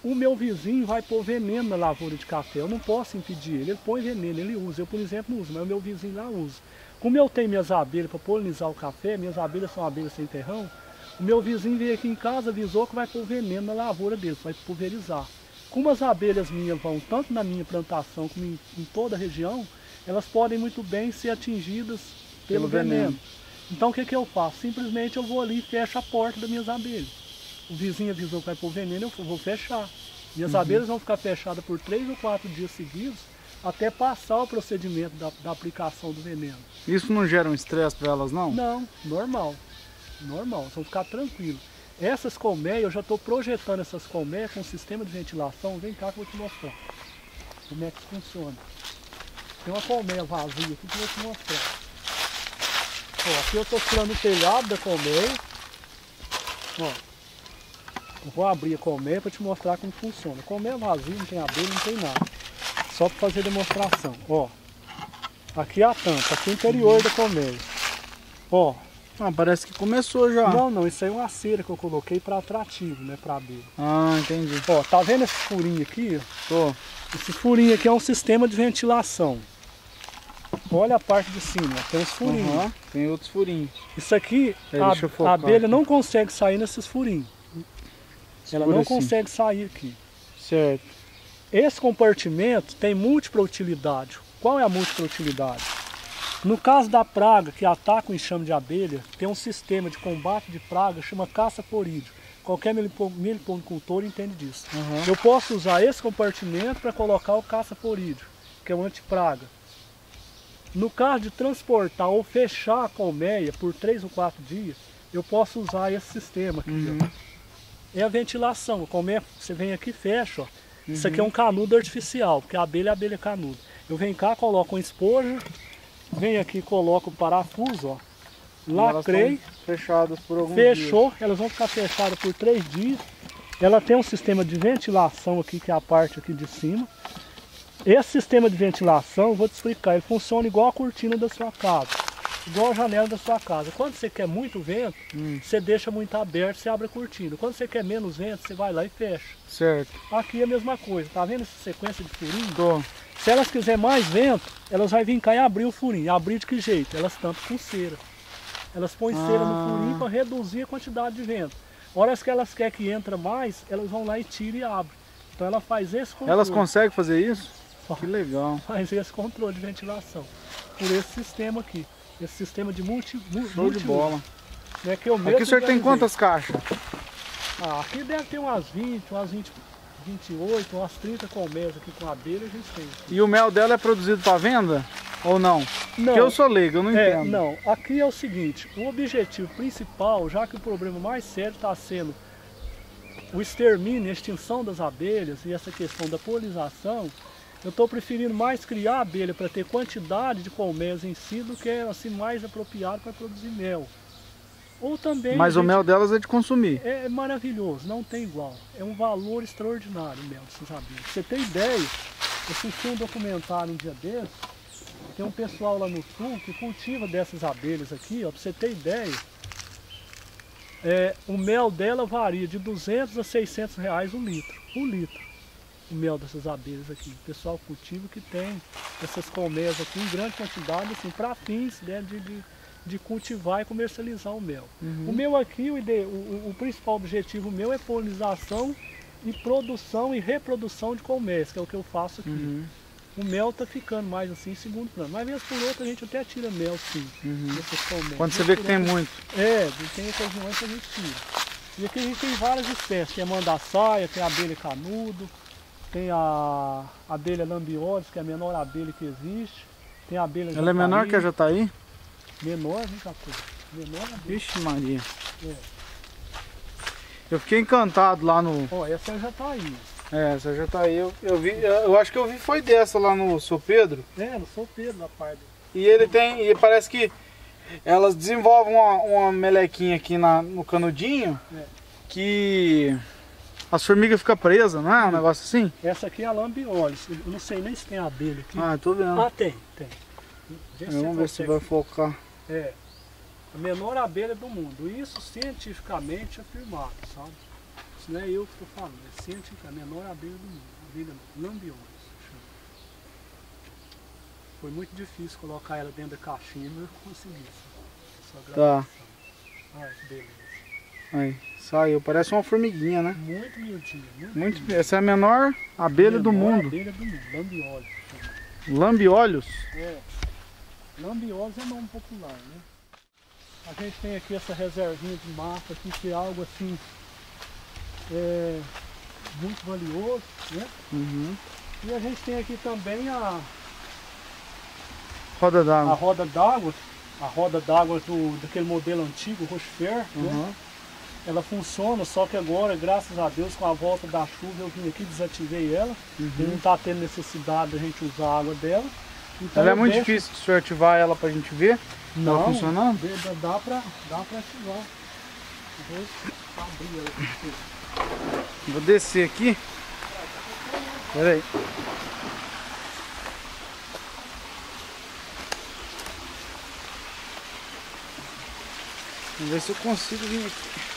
O meu vizinho vai pôr veneno na lavoura de café, eu não posso impedir ele, ele põe veneno, ele usa, eu por exemplo não uso, mas o meu vizinho lá usa. Como eu tenho minhas abelhas para polinizar o café, minhas abelhas são abelhas sem ferrão, o meu vizinho veio aqui em casa, avisou que vai pôr veneno na lavoura dele, vai pulverizar. Como as abelhas minhas vão tanto na minha plantação como em, em toda a região, elas podem muito bem ser atingidas pelo, Pelo veneno. veneno. Então o que, que eu faço? Simplesmente eu vou ali e fecho a porta das minhas abelhas. O vizinho avisou que vai pôr veneno, eu vou fechar. Minhas abelhas vão ficar fechadas por três ou quatro dias seguidos até passar o procedimento da, da aplicação do veneno. Isso não gera um estresse para elas, não? Não, normal. Normal, vão ficar tranquilos. Essas colmeias, eu já estou projetando essas colmeias com sistema de ventilação. Vem cá que eu vou te mostrar como é que funciona. Tem uma colmeia vazia aqui que eu vou te mostrar. Ó, aqui eu tô tirando o telhado da colmeia. Ó. Vou abrir a colmeia para te mostrar como funciona. A colmeia é vazia, não tem abelha, não tem nada. Só para fazer demonstração. Ó. Aqui é a tampa, aqui é o interior da colmeia. Ó. Ah, parece que começou já. Não, não, isso aí é uma cera que eu coloquei para atrativo, né, para abelha. Ah, entendi. Ó, tá vendo esse furinho aqui? Tô. Esse furinho aqui é um sistema de ventilação. Olha a parte de cima, tem uns furinhos. Uhum, tem outros furinhos. Isso aqui, É, a, a abelha não consegue sair nesses furinhos. Ela não assim. consegue sair aqui. Certo. Esse compartimento tem múltipla utilidade. Qual é a múltipla utilidade? No caso da praga que ataca o enxame de abelha, tem um sistema de combate de praga chama caça-corídeo. Qualquer melipo- meliponicultor entende disso. Uhum. Eu posso usar esse compartimento para colocar o caça-porídeo, que é o antipraga. No caso de transportar ou fechar a colmeia por 3 ou 4 dias, eu posso usar esse sistema aqui. ó. Uhum. É a ventilação. A colmeia, você vem aqui e fecha. Ó. Isso Uhum. aqui é um canudo artificial, porque a abelha é abelha canudo. Eu venho cá, coloco um espoja, venho aqui e coloco o parafuso, ó. Lacrei, fechadas por alguns dias. Fechou, elas vão ficar fechadas por três dias. Ela tem um sistema de ventilação aqui, que é a parte aqui de cima. Esse sistema de ventilação, vou te explicar, ele funciona igual a cortina da sua casa, igual a janela da sua casa. Quando você quer muito vento, Hum, você deixa muito aberto, você abre a cortina. Quando você quer menos vento, você vai lá e fecha. certo. Aqui é a mesma coisa, tá vendo essa sequência de furinho? Tô. Se elas quiserem mais vento, elas vão vir cá e abrir o furinho. Abrir de que jeito? Elas tampam com cera. Elas põem cera Ah. no furinho para reduzir a quantidade de vento. Horas que elas querem que entra mais, elas vão lá e tiram e abrem. Então ela faz esse controle. Elas conseguem fazer isso? Que legal. Faz esse controle de ventilação. Por esse sistema aqui. Esse sistema de multi, mu- Show de multi bola. Né, que eu Aqui o senhor tem organizei. quantas caixas? Ah, aqui deve ter umas 20, umas 20, 28, umas 30 colmeias aqui com abelha, a gente tem. E o mel dela é produzido para venda? Ou não? Não, Porque eu sou leigo, eu não É, entendo. não, aqui é o seguinte, o objetivo principal, já que o problema mais sério está sendo o extermínio, a extinção das abelhas e essa questão da polinização, eu estou preferindo mais criar abelha para ter quantidade de colmeias em si do que assim mais apropriado para produzir mel. Ou também Mas o gente, mel delas é de consumir. é maravilhoso, não tem igual. É um valor extraordinário o mel dessas abelhas. Você ter ideia, eu assisti um documentário um dia desses, tem um pessoal lá no sul que cultiva dessas abelhas aqui, ó, pra você ter ideia, é, o mel dela varia de 200 a 600 reais um litro, um litro. O mel dessas abelhas aqui. O pessoal cultiva que tem essas colmeias aqui em grande quantidade, assim, para fins né, de, de, de cultivar e comercializar o mel. O meu aqui, o, ide- o- o- principal objetivo meu é polinização e produção e reprodução de colmeias, que é o que eu faço aqui. Uhum, O mel tá ficando mais assim segundo plano. Mas vez por outra a gente até tira mel sim, uhum. Quando você vê que tem outra- muito. É, tem ocasiões que a gente tira. E aqui a gente tem várias espécies. Tem a mandaçaia, tem a abelha canudo, tem a abelha lambiores, que é a menor abelha que existe. Tem a abelha Ela é menor que a jataí. Menor, cá, pô. Menor abelha. Vixe Maria. É. Eu fiquei encantado lá no... Ó, essa é a jataí. É, essa jataí eu, eu vi... Eu acho que eu vi foi dessa lá no São Pedro. É, não sou Pedro da parte. E ele tem... E parece que elas desenvolvem uma, uma melequinha aqui na, no canudinho É. que as formigas ficam presas, não é? Um negócio assim? Essa aqui é a lambiolus. Eu não sei nem se tem abelha aqui. Ah, eu tô vendo. Ah, tem, tem. Vamos ver se vai focar. É. A menor abelha do mundo. Isso cientificamente afirmado, sabe? Isso não é eu que estou falando, é científico, a menor abelha do mundo. Abelha lambiolus. chama. Foi muito difícil colocar ela dentro da caixinha, mas eu consegui. Só Tá. Olha que beleza. Aí, saiu. Parece uma formiguinha, né? Muito miudinha, muito, Muito, essa é a menor abelha do Menor mundo. Abelha do mundo, lambiolus. chama. Lambiolhos. É. Lambiose é nome popular, né? A gente tem aqui essa reservinha de mata aqui, que é algo assim é, muito valioso, né? Uhum. E a gente tem aqui também a, Roda a d'água. roda d'água, a roda d'água do, daquele modelo antigo, Rochefer, né? Uhum. Ela funciona, só que agora, graças a Deus, com a volta da chuva, eu vim aqui, desativei ela. E não Uhum. está tendo necessidade da gente usar a água dela. Então ela é muito deixo- difícil de senhor ativar ela pra gente ver. Não, Tá funcionando? dá- pra, dá pra ativar. Vou abrir ela você. Vou descer aqui. Pera aí. Vamos ver se eu consigo vir aqui.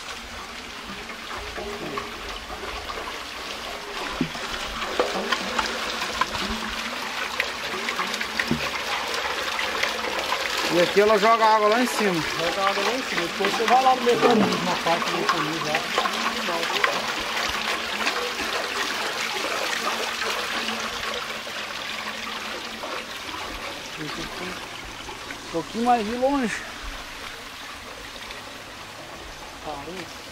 E aqui ela joga água lá em cima. Joga água lá em cima. Depois você vai lá no mecanismo, na parte do mecanismo lá. Um pouquinho mais de longe. Parou.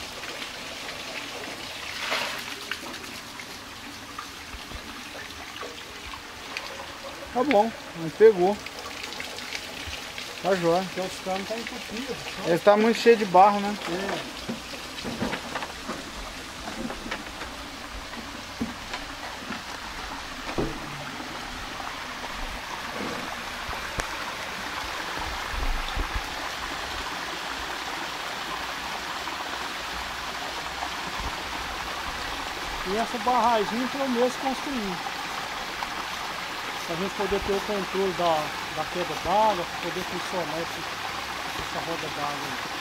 Tá bom, mas pegou. Tá jóia. Porque os canos tá entupidos. Ele tá muito cheio de barro, né? É. E essa barragem foi eu mesmo construí. Para a gente poder ter o controle da, da queda d'água, para poder funcionar esse, essa roda d'água.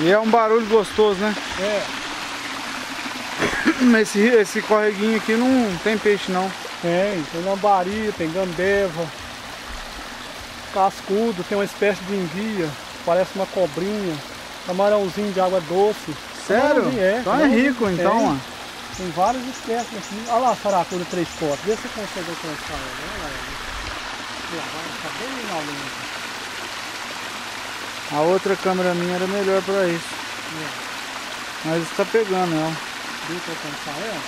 E é um barulho gostoso, né? É, *coughs* Esse, esse correguinho aqui não tem peixe não. tem, tem lambari, tem gambeva, cascudo, tem uma espécie de enguia, parece uma cobrinha, camarãozinho de água doce. Sério? É, então é rico então, tem. mano. Tem várias espécies aqui. Olha lá a saracuda três cortes, vê se você consegue alcançar ela. Olha lá, ela. Tá bem na lente. A outra câmera minha era melhor pra isso. É. Mas está pegando ela. Deu pra alcançar ela?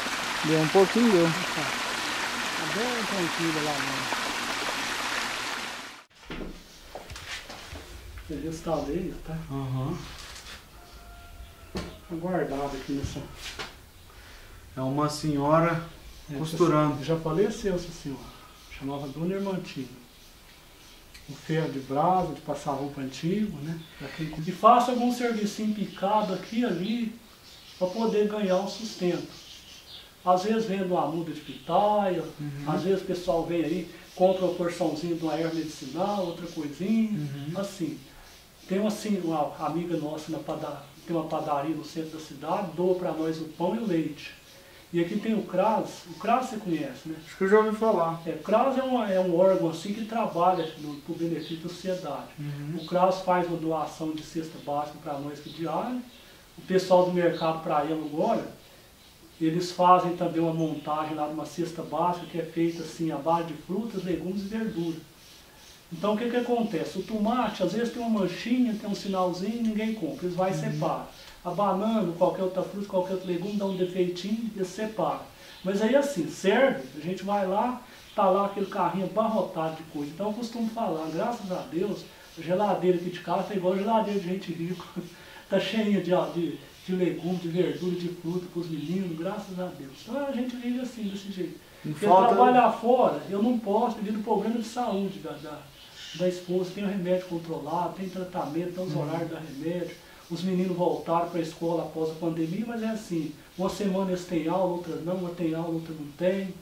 Deu um pouquinho, deu. Tá. Tá bem tranquila lá não. Eu já instalei, tá? Aham. Tá guardado aqui nessa. É uma senhora costurando. Já faleceu essa senhora. Chamava Dona Irmantina. O ferro de brasa, de passar roupa antigo, né? Daquele... E faça algum serviço picado aqui e ali para poder ganhar um sustento. Às vezes vendo uma muda de pitaia, às vezes o pessoal vem aí, compra uma porçãozinha de uma erva medicinal, outra coisinha, assim. Tem uma, assim, uma amiga nossa na pada- tem uma padaria no centro da cidade, doa para nós o pão e o leite. E aqui tem o CRAS, o CRAS você conhece, né? Acho que eu já ouvi falar. É, CRAS é, uma, é um órgão assim que trabalha no, pro benefício da sociedade. O CRAS faz uma doação de cesta básica para nós que diário. O pessoal do mercado praiano agora, eles fazem também uma montagem lá de uma cesta básica que é feita assim à base de frutas, legumes e verduras. Então o que, que acontece? O tomate às vezes tem uma manchinha, tem um sinalzinho, ninguém compra, eles vão e separam. A banana, qualquer outra fruta, qualquer outro legume dá um defeitinho, eles separam. Mas aí assim, serve, a gente vai lá, tá lá aquele carrinho abarrotado de coisa. Então eu costumo falar, graças a Deus, a geladeira aqui de casa tá igual a geladeira de gente rica. *laughs* tá cheinha de, de, de legume, de verdura, de fruta para os meninos, graças a Deus. Então a gente vive assim, desse jeito. Porque falta- trabalhar fora, eu não posso devido ao problema de saúde da, da, da esposa. Tem o remédio controlado, tem tratamento, tem os horários da remédio. Os meninos voltaram para a escola após a pandemia, mas é assim, uma semana eles têm aula, outra não, uma tem aula, outra não tem.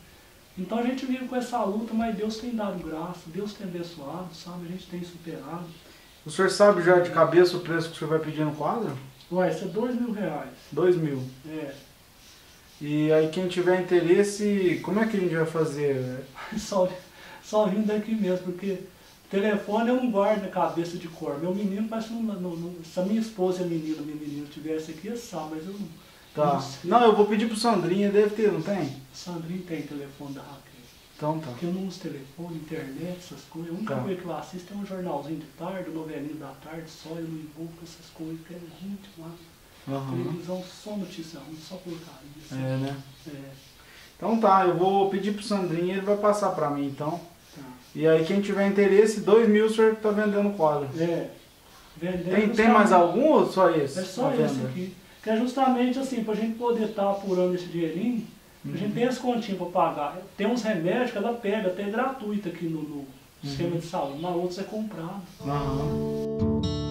Então a gente vive com essa luta, mas Deus tem dado graça, Deus tem abençoado, sabe? A gente tem superado. O senhor sabe já de cabeça o preço que o senhor vai pedir no quadro? Ué, isso é dois mil reais. Dois mil. É. E aí quem tiver interesse, como é que a gente vai fazer? *laughs* Só, só vim daqui mesmo, porque telefone eu não guardo na cabeça de cor. Meu menino parece que não, não, não- Se a minha esposa a menina, meu menino tivesse aqui, eu sabe, mas eu não. Tá. não sei. Não, eu vou pedir pro Sandrinha, deve ter, não tem? Sandrinho tem telefone da Raquel. Então tá. Porque eu não uso telefone, internet, essas coisas. A única Tá. coisa que eu assisto é um jornalzinho de tarde, um novelinho da tarde, só eu não envolvo com essas coisas, que é ruim demais. Aham. Televisão só notícia ruim, só porcaria. assim. É, né? É, Então tá, eu vou pedir pro Sandrinho ele vai passar pra mim então. Tá. E aí quem tiver interesse, dois mil o senhor tá vendendo quadro. É. Vendendo Tem, tem mais algum ou só esse? É só esse venda? aqui. Que é justamente assim, pra gente poder estar apurando esse dinheirinho, a gente tem as continhas para pagar. Tem uns remédios que ela pega até gratuito aqui no, no sistema de saúde, na outra é comprado. Aham.